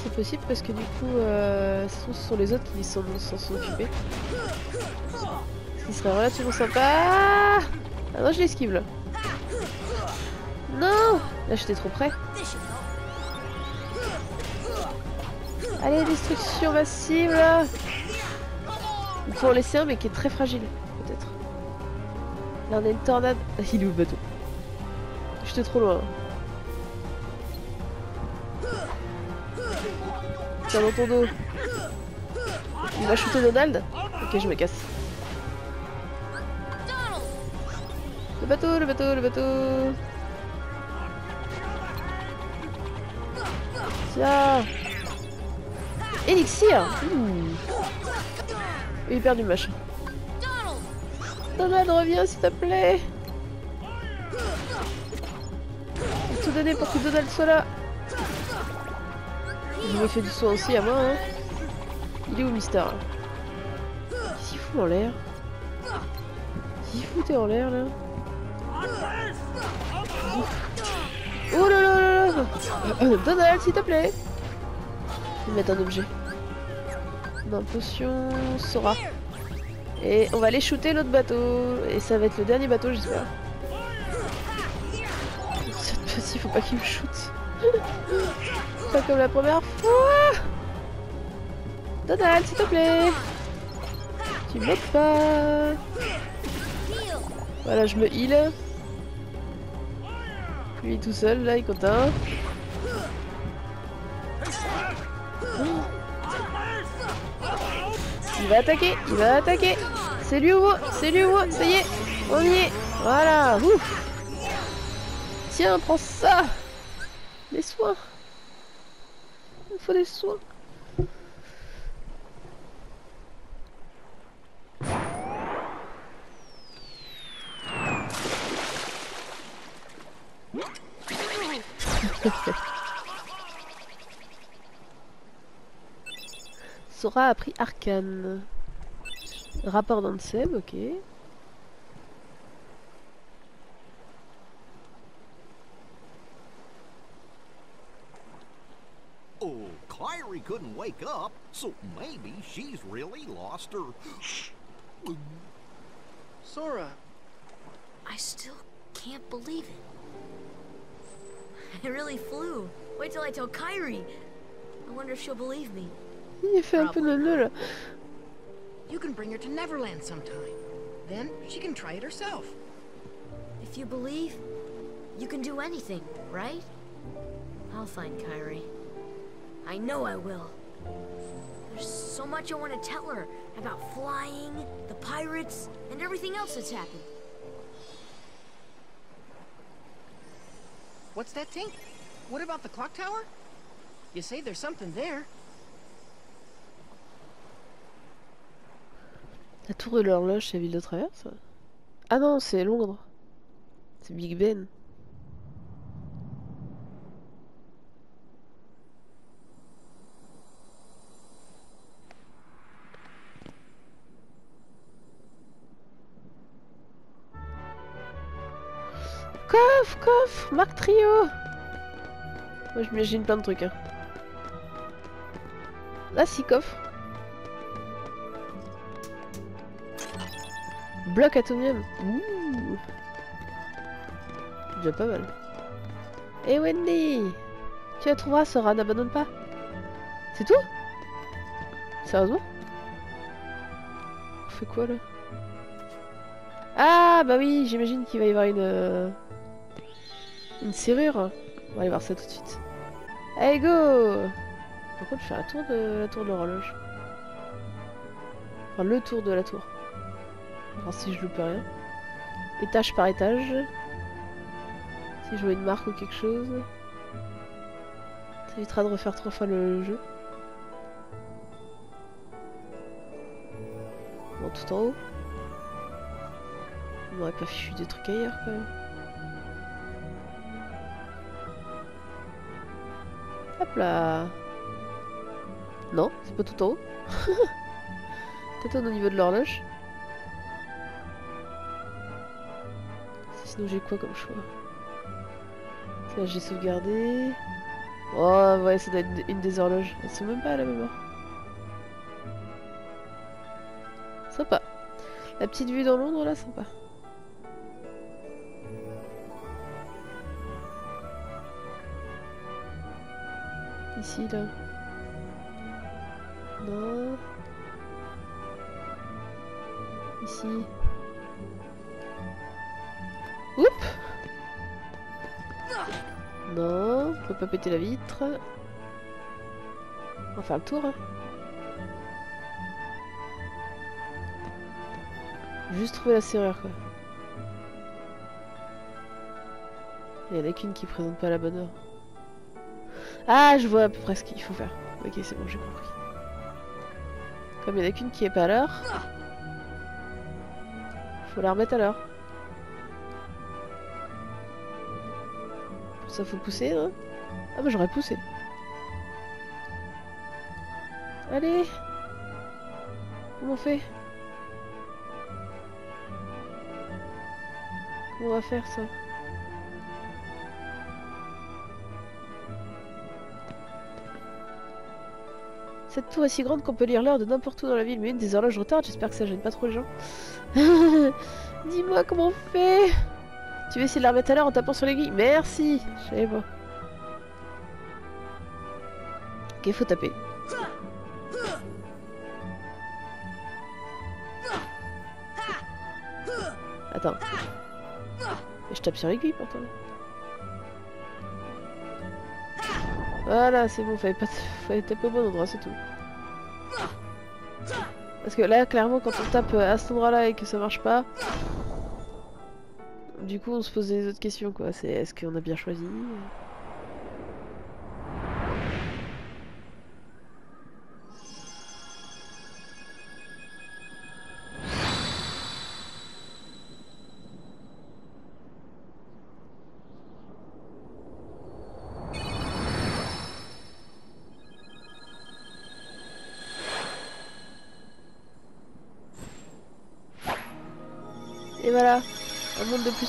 C'est possible parce que du coup, euh, ce sont les autres qui s'en s'en sont occupés. Ce qui serait relativement sympa. Ah non, je l'esquive là. Non Là, j'étais trop près. Allez, destruction massive là Il faut en laisser un, mais qui est très fragile, peut-être. Là, on a une tornade. Il est où le bateau? J'étais trop loin. Tiens dans ton dos. Il va shooter Donald? Ok, je me casse. Le bateau, le bateau, le bateau. Tiens. Élixir Il a perdu machin. Donald, reviens s'il te plaît. Tout donner pour que Donald soit là. Je me fais du soin aussi à moi. Hein. Il est où Mister Qu'est-ce qu'il fout en l'air? Qu'est-ce qu'il en l'air là? Oh là là là là Euh, Donald s'il te plaît mettre un objet. Non, potion Sora. Et on va aller shooter l'autre bateau. Et ça va être le dernier bateau j'espère. Cette petit, faut pas qu'il me shoot. Pas comme la première fois Donald, s'il te plaît Tu m'aides pas Voilà, je me heal. Lui tout seul, là, il est content. Il va attaquer, il va attaquer. C'est lui ou C'est lui ou Ça y est On y est. Voilà Ouf. Tiens, prends ça. Des soins. Il faut des soins Sora a pris Arcane. Rapport d'Ansem, ok. Oh, Kyrie couldn't wake up, so maybe she's really lost her. Sora, I still can't believe it. I really flew. Wait till I tell Kyrie. I wonder if she'll believe me. Il fait un peu de nœud là. you can bring her to Neverland sometime. Then she can try it herself. If you believe, you can do anything, right? I'll find Kyrie. I know I will. There's so much I want to tell her about flying, the pirates, and everything else that's happened. What's that thing? What about the clock tower? You say there's something there. La tour de l'horloge, c'est ville de traverse Ah non, c'est Londres. C'est Big Ben. Coffre, coffre, Marc Trio Moi je m'imagine plein de trucs. Hein. Ah si, coffre. Bloc atomium. Ouh. Déjà pas mal. Eh Wendy Tu la trouveras, Sora, n'abandonne pas. C'est tout? Sérieusement? On fait quoi là? Ah bah oui, j'imagine qu'il va y avoir une... euh, Une serrure. On va aller voir ça tout de suite. Allez go Par contre, je fais la tour de la tour de l'horloge. Enfin, le tour de la tour. Voir si je loupe rien. Étage par étage. Si je vois une marque ou quelque chose. Ça évitera de refaire trois fois le jeu. Bon, tout en haut. On n'aurait pas fichu des trucs ailleurs quand même. Hop là Non, c'est pas tout en haut. Peut-être au niveau de l'horloge. Sinon j'ai quoi comme choix? Là j'ai sauvegardé. Oh ouais, ça doit être une des horloges. Elles sont même pas à la mémoire. Sympa. La petite vue dans Londres là, sympa. Ici là. Non. Ici. Oups Non, je peux pas péter la vitre. On va faire le tour. Hein. Juste trouver la serrure quoi. Il y en a qu'une qui présente pas la bonne heure. Ah, je vois à peu près ce qu'il faut faire. Ok, c'est bon, j'ai compris. Comme il y en a qu'une qui est pas à l'heure, faut la remettre à l'heure. Ça, faut pousser, hein. Ah, bah j'aurais poussé. Allez. Comment on fait? Comment on va faire ça? Cette tour est si grande qu'on peut lire l'heure de n'importe où dans la ville, mais une des horloges retarde, j'espère que ça gêne pas trop les gens. Dis-moi comment on fait? Tu veux essayer de la remettre à l'heure en tapant sur l'aiguille? Merci Je savais pas. Ok, faut taper. Attends. Mais je tape sur l'aiguille pourtant. Voilà, c'est bon, fallait pas fallait taper au bon endroit, c'est tout. Parce que là, clairement, quand on tape à cet endroit-là et que ça marche pas, du coup, on se pose des autres questions, quoi. C'est est-ce qu'on a bien choisi?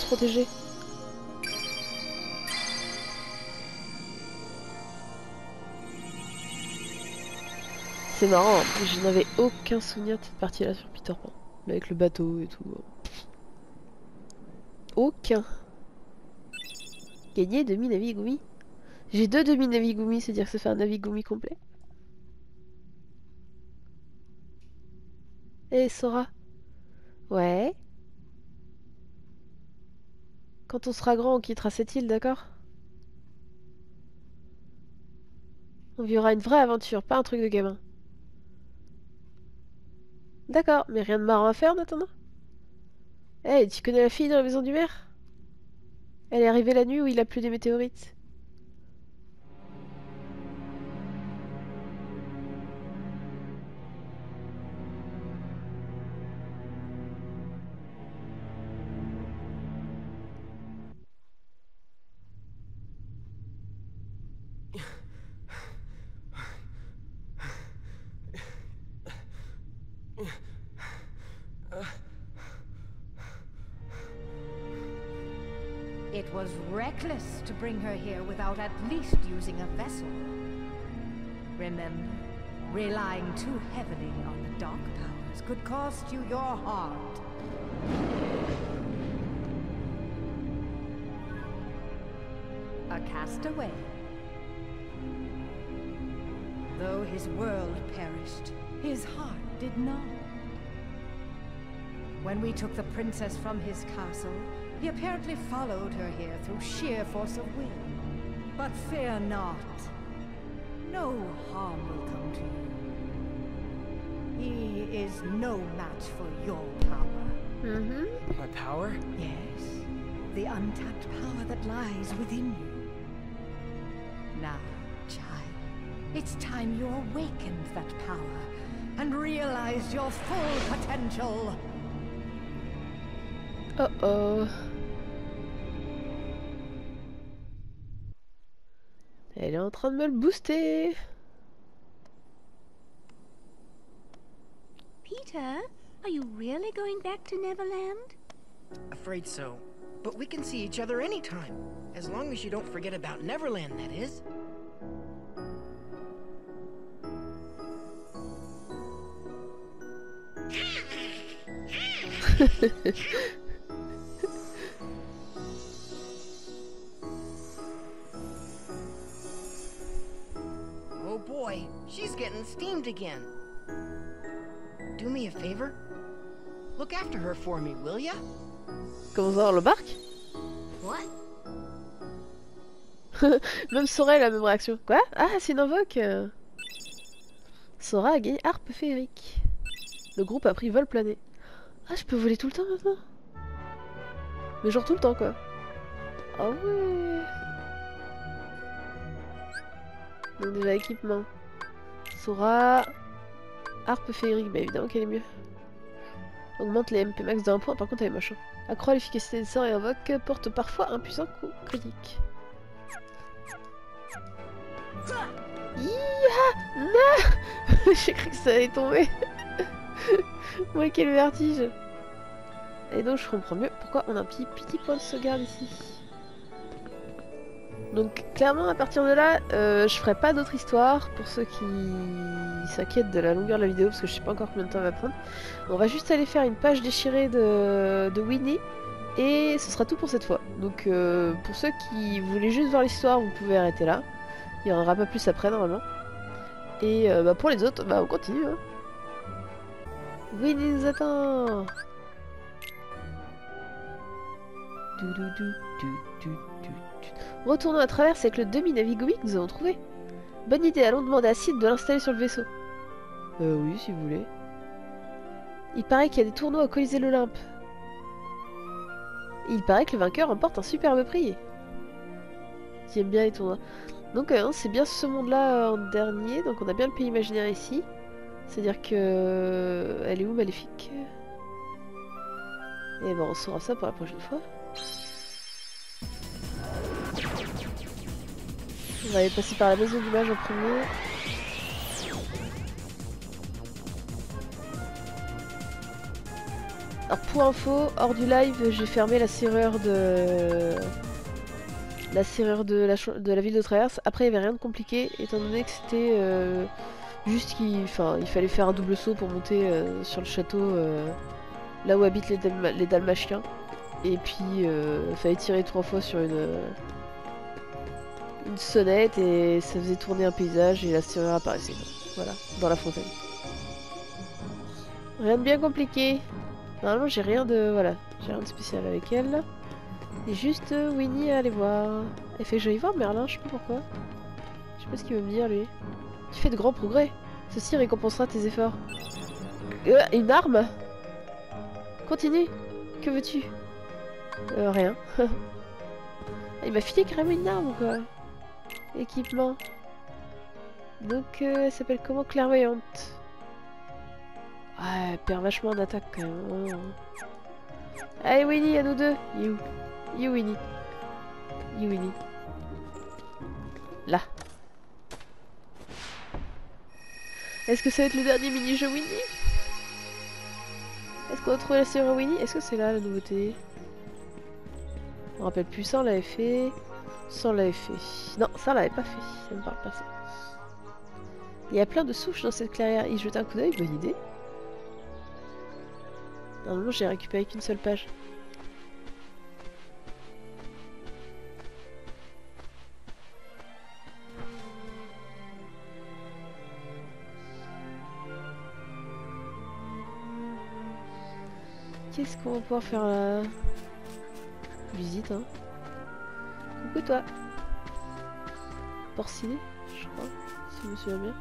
C'est marrant, hein, je n'avais aucun souvenir de cette partie-là sur Peter Pan. Avec le bateau et tout. Aucun. Gagner demi-navigumi. J'ai deux demi-navigumi, c'est-à-dire que ça fait un navigumi complet. Eh, Sora? Ouais Quand on sera grand, on quittera cette île, d'accord? On vivra une vraie aventure, pas un truc de gamin. D'accord, mais rien de marrant à faire en Eh, tu connais la fille dans la maison du maire? Elle est arrivée la nuit où il a plu des météorites. Without at least using a vessel. Remember, relying too heavily on the dark powers could cost you your heart. A castaway. Though his world perished, his heart did not. When we took the princess from his castle, he apparently followed her here through sheer force of will. But fear not. No harm will come to you. He is no match for your power. Mhm. My power? Yes, the untapped power that lies within you. Now, child, it's time you awakened that power and realized your full potential. Uh oh Elle est en train de me le booster. Peter, are you really going back to Neverland? Afraid so. But we can see each other anytime. As long as you don't forget about Neverland, that is. boy, she's getting steamed again. Do me a favor? Look after her for me, will ya? Comment ça, on l'embarque What? Même Sora a la même réaction. Quoi? Ah, c'est une invoque euh. Sora a gagné harpe féerique. Le groupe a pris vol plané. Ah, je peux voler tout le temps maintenant? Mais genre tout le temps, quoi. Ah ouais Donc déjà, équipement. Sora... Harpe féerique, bah évidemment qu'elle est mieux. Augmente les MP max d'un point, par contre elle est machin. Accroît l'efficacité des sorts et invoque, porte parfois un puissant coup critique. Non J'ai cru que ça allait tomber. ouais, quel vertige. Et donc je comprends mieux pourquoi on a un petit, petit point de sauvegarde ici. Donc clairement à partir de là, euh, je ferai pas d'autres histoires pour ceux qui s'inquiètent de la longueur de la vidéo parce que je sais pas encore combien de temps elle va prendre. On va juste aller faire une page déchirée de, Winnie et ce sera tout pour cette fois. Donc euh, pour ceux qui voulaient juste voir l'histoire, vous pouvez arrêter là. Il y en aura pas plus après normalement. Et euh, bah, pour les autres, bah on continue. Hein. Winnie nous attend. Retournons à travers avec le demi-navigomi que nous avons trouvé. Bonne idée, allons demander à Sid de l'installer sur le vaisseau. Euh oui, si vous voulez. Il paraît qu'il y a des tournois au Colisée l'Olympe. Il paraît que le vainqueur remporte un superbe prix. Qui aime bien les tournois. Donc euh, c'est bien ce monde-là euh, en dernier, donc on a bien le pays imaginaire ici. C'est-à-dire que... euh, Elle est où Maléfique? Et bon, on saura ça pour la prochaine fois. On va aller passer par la maison du mage en premier. Alors pour info, hors du live, j'ai fermé la serrure de la serrure de la, de ville de Traverse. Après, il n'y avait rien de compliqué, étant donné que c'était euh, juste qu'il fallait faire un double saut pour monter euh, sur le château euh, là où habitent les, Dalma- les Dalmatiens. Et puis, il fallait tirer trois fois sur une, une sonnette et ça faisait tourner un paysage et la serrure apparaissait. Voilà, dans la fontaine. Rien de bien compliqué. Normalement, j'ai rien de voilà, j'ai rien de spécial avec elle. Et juste euh, Winnie à aller voir. Elle fait que j'aille voir Merlin, je sais pas pourquoi. Je sais pas ce qu'il veut me dire lui. Tu fais de grands progrès. Ceci récompensera tes efforts. Euh, une arme? Continue. Que veux-tu? Euh, rien. Il m'a filé carrément une arme quoi. Équipement. Donc euh, elle s'appelle comment Clairvoyante? Ouais, elle perd vachement en attaque quand même. Oh. Allez Winnie, à nous deux. You. You Winnie. You Winnie. Là. Est-ce que ça va être le dernier mini-jeu Winnie? Est-ce qu'on a trouvé la serrure Winnie? Est-ce que c'est là la nouveauté? Me rappelle plus, ça on l'avait fait. Ça on l'avait fait. Non, ça on l'avait pas fait. Ça me parle pas ça. Il y a plein de souches dans cette clairière. Y jeter un coup d'œil, bonne idée. Normalement j'ai récupéré qu'une seule page. Qu'est-ce qu'on va pouvoir faire là Visite, hein? Coucou toi. Porciné, je crois, si je me souviens bien.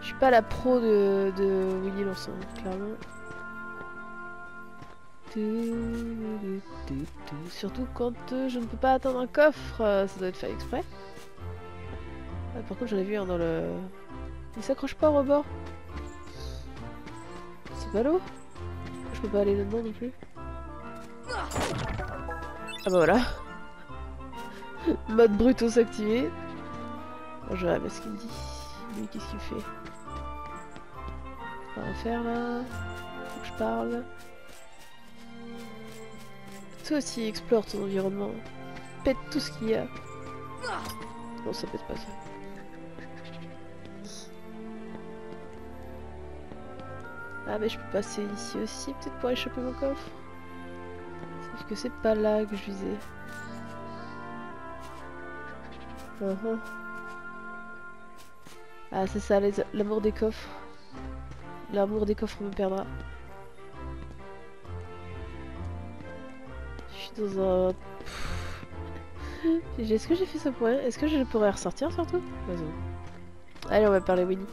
Je suis pas la pro de, de Willy Lanson, clairement. Surtout quand euh, je ne peux pas atteindre un coffre, euh, ça doit être fait exprès. Ah, par contre, j'en ai vu un dans le. Il s'accroche pas au rebord. C'est pas l'eau Je peux pas aller là-dedans non plus. Ah bah voilà. Mode Brutus activé. Je verrai ce qu'il dit. Lui, qu'est-ce qu'il fait? Pas à faire là. Faut que je parle. Toi aussi, explore ton environnement. Pète tout ce qu'il y a. Non, ça pète pas ça. Ah mais je peux passer ici aussi peut-être pour choper mon coffre. Sauf que c'est pas là que je visais. -huh. Ah c'est ça, l'amour des coffres. L'amour des coffres me perdra. Je suis dans un... Est-ce que j'ai fait ça pour Est-ce que je pourrais ressortir surtout? Vas-y. Allez, on va parler Winnie.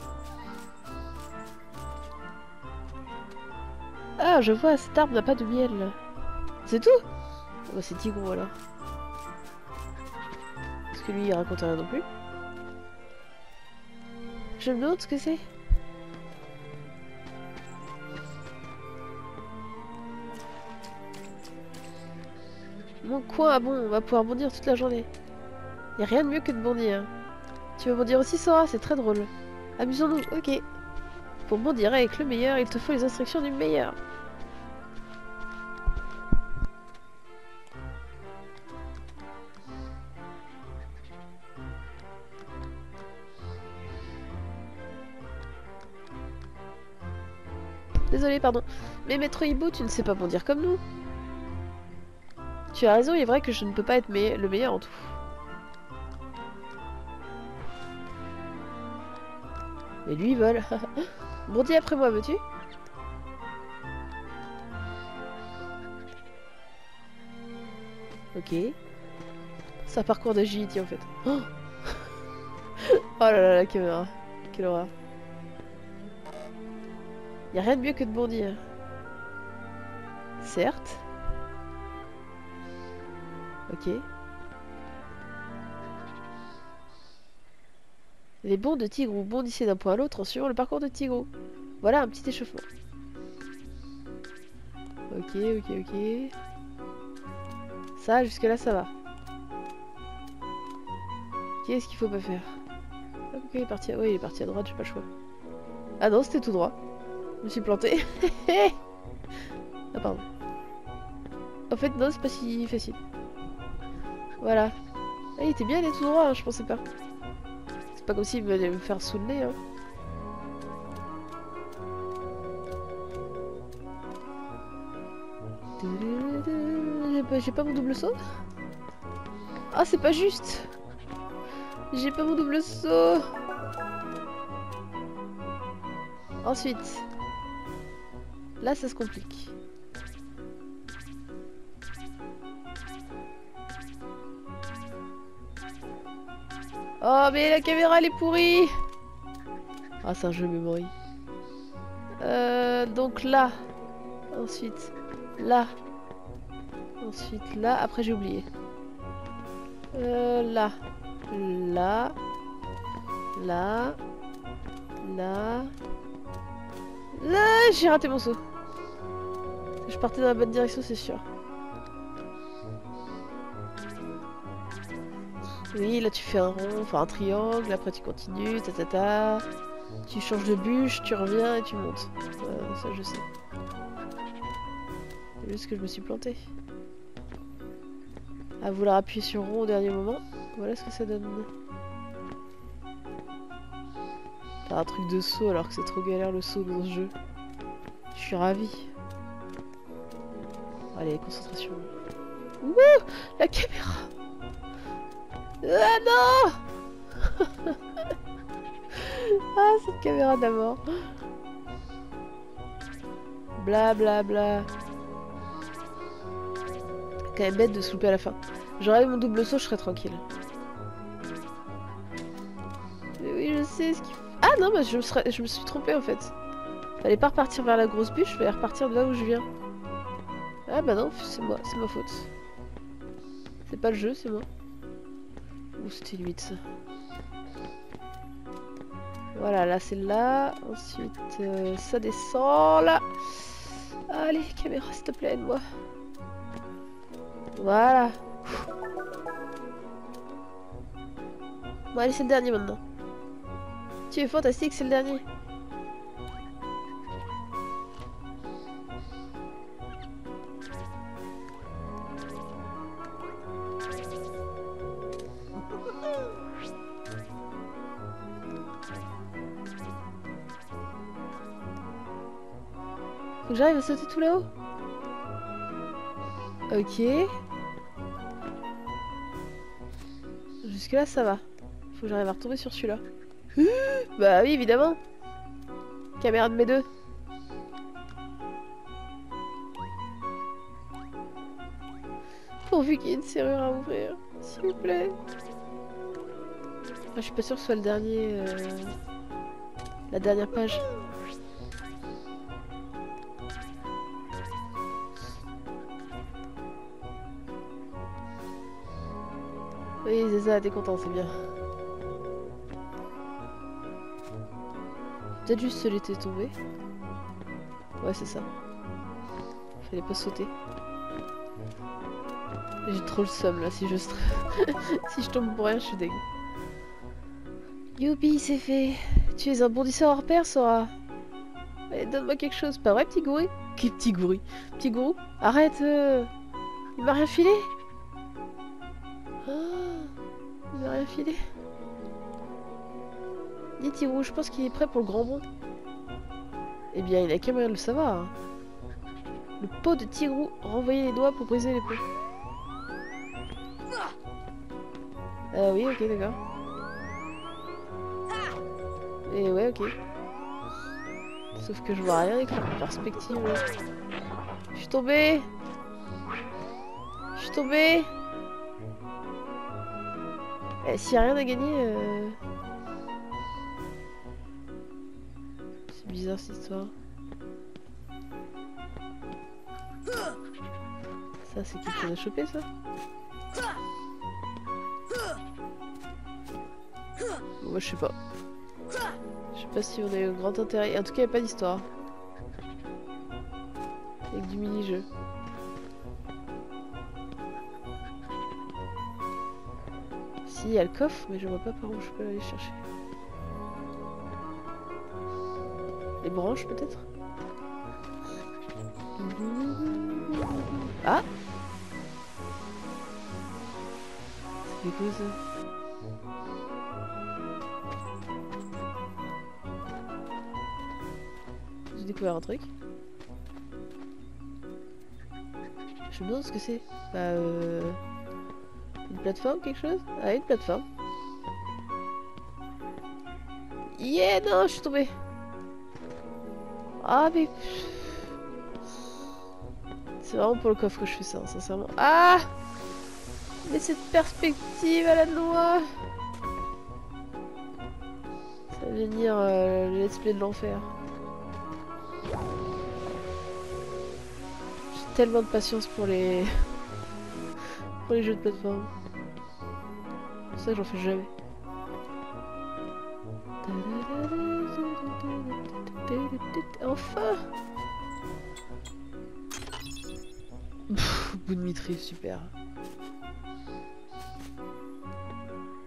Ah, je vois, cette arbre n'a pas de miel. C'est tout? Oh, C'est Tigrou alors. Lui, il raconte rien non plus. Je me demande ce que c'est. Mon coin, ah bon, on va pouvoir bondir toute la journée. Y a rien de mieux que de bondir. Tu veux bondir aussi, Sora? C'est très drôle. Amusons-nous, ok. Pour bondir avec le meilleur, il te faut les instructions du meilleur. Pardon. Mais Maître Hibou, tu ne sais pas bondir comme nous. Tu as raison, il est vrai que je ne peux pas être le meilleur en tout. Mais lui, il vole. Bondis après moi, veux-tu? Ok. C'est un parcours d'agility en fait. Oh, oh là là, la caméra. Quelle horreur. Y a rien de mieux que de bondir. Certes. Ok. Les bonds de tigre bondissaient d'un point à l'autre en suivant le parcours de tigre. Voilà un petit échauffement. Ok, ok, ok. Ça, jusque là, ça va. Qu'est-ce qu'il faut pas faire? Ok, il est parti à... il est parti à droite, j'ai pas le choix. Ah non, c'était tout droit. Je me suis planté. ah pardon. En fait non, c'est pas si facile. Voilà. Ah, il était bien allé tout droit, hein, je pensais pas. C'est pas comme s'il allait me faire sous. Hein. J'ai pas mon double saut Ah, c'est pas juste J'ai pas mon double saut Ensuite, Là, ça se complique. Oh, mais la caméra, elle est pourrie Ah, c'est un jeu memory. Euh, donc là. Ensuite, là. Ensuite, là. Après, j'ai oublié. Euh, là. Là. Là. Là. Là, j'ai raté mon saut. Je partais dans la bonne direction, c'est sûr. Oui, là tu fais un rond, enfin un triangle, après tu continues, ta ta ta. Tu changes de bûche, tu reviens et tu montes. Ça je sais. C'est juste que je me suis planté? À vouloir appuyer sur rond au dernier moment, voilà ce que ça donne. T'as un truc de saut alors que c'est trop galère le saut dans ce jeu. Je suis ravie. Allez, concentration. Wouh La caméra Ah non Ah, cette caméra d'abord. Bla bla bla. Quand même bête de se louper à la fin. J'aurais mon double saut, je serais tranquille. Mais oui, je sais ce qu'il Ah non, mais je me, je me suis trompée en fait. Fallait pas repartir vers la grosse bûche, fallait repartir de là où je viens. Ah bah non, c'est moi, c'est ma faute. C'est pas le jeu, c'est moi. Ou c'était limite ça. Voilà, là c'est là. Ensuite, euh, ça descend là. Allez, caméra, s'il te plaît, aide-moi. Voilà. Bon, allez, c'est le dernier maintenant. Tu es fantastique, c'est le dernier. J'arrive à sauter tout là-haut Ok. Jusque là ça va. Faut que j'arrive à retomber sur celui-là. bah oui évidemment. Caméra de mes deux. Pourvu qu'il y ait une serrure à ouvrir. S'il vous plaît. Ah, je suis pas sûre que ce soit le dernier... euh, La dernière page. Oui, Zaza, t'es content, c'est bien. Peut-être juste se laisser tomber. Ouais, c'est ça. Fallait pas sauter. J'ai trop le seum là, si je si je tombe pour rien, je suis dégueu. Youpi, c'est fait. Tu es un bondisseur hors pair, Sora. Allez, donne-moi quelque chose. Pas vrai, petit gourou? Quel petit gourou Petit gourou? Arrête euh, Il m'a rien filé? Rien filé. Tirou, je pense qu'il est prêt pour le grand bond. Eh bien, il a qu'à moyen de le savoir. hein. Le pot de Tirou, renvoyer les doigts pour briser les pots. Ah oui, ok, d'accord. Et ouais, ok. Sauf que je vois rien avec la perspective. Je suis tombée Je suis tombée Eh, S'il y a rien à gagner... euh, C'est bizarre cette histoire. Ça, c'est quelque chose à choper, ça? Moi, je sais pas. Je sais pas si on a eu un grand intérêt. En tout cas, il n'y a pas d'histoire. Avec du mini-jeu. Il y a le coffre, mais je vois pas par où je peux aller chercher. Les branches, peut-être? Ah C'est quoi ça J'ai découvert un truc. Je me demande ce que c'est. Bah euh... Plateforme, quelque chose? Ah, une plateforme. Yeah, non, je suis tombée. Ah, mais... C'est vraiment pour le coffre que je fais ça, sincèrement. Ah Mais cette perspective à la noix Ça va venir euh, le let's play de l'enfer. J'ai tellement de patience pour les... pour les jeux de plateforme. J'en fais jamais. Enfin Bout de super.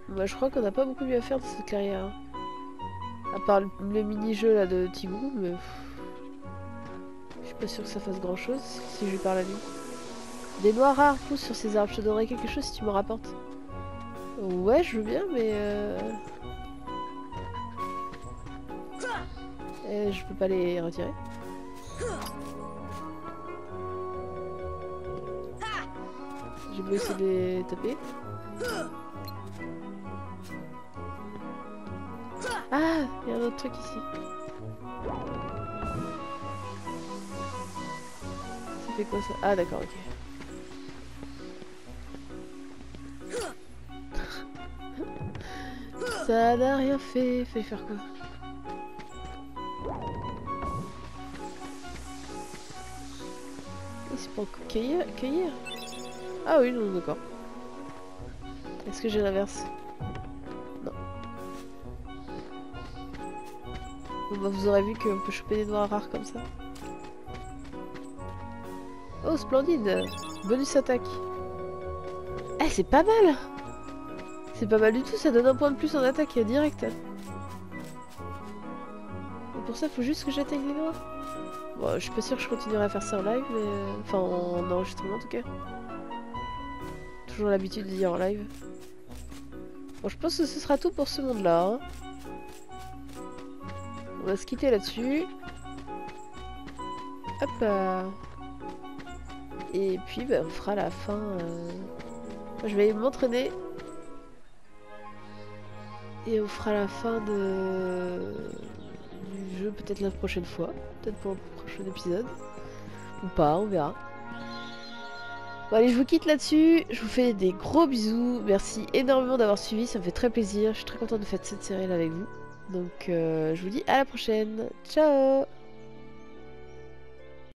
Bah, je crois qu'on n'a pas beaucoup mieux à faire de cette carrière. hein. À part le, mini-jeu là de Tigrou, mais... Je suis pas sûr que ça fasse grand chose si je lui parle à lui. Des noix rares poussent sur ces arbres, je te donnerai quelque chose si tu me rapportes. Ouais, je veux bien, mais... Euh... euh, je peux pas les retirer. J'ai beau essayer de les taper. Ah, il y a un autre truc ici. Ça fait quoi ça? Ah d'accord, ok. Ça n'a rien fait. Fait faire quoi? Oui, c'est pour cueillir, cueillir? Ah oui, non, d'accord. Est-ce que j'ai l'inverse? Non. Bah vous aurez vu qu'on peut choper des noix rares comme ça. Oh, splendide Bonus attaque. Eh, c'est pas mal C'est pas mal du tout, ça donne un point de plus en attaque euh, direct. Et pour ça, faut juste que j'atteigne les noix. Bon, je suis pas sûre que je continuerai à faire ça en live, mais... euh, Enfin, en enregistrement en tout cas. Toujours l'habitude de dire en live. Bon, je pense que ce sera tout pour ce monde-là. hein. On va se quitter là-dessus. Hop. Et puis, bah, on fera la fin... euh, je vais m'entraîner. Et on fera la fin du jeu peut-être la prochaine fois. Peut-être pour le prochain épisode. Ou pas, on verra. Bon allez, je vous quitte là-dessus. Je vous fais des gros bisous. Merci énormément d'avoir suivi. Ça me fait très plaisir. Je suis très contente de faire cette série là avec vous. Donc euh, je vous dis à la prochaine. Ciao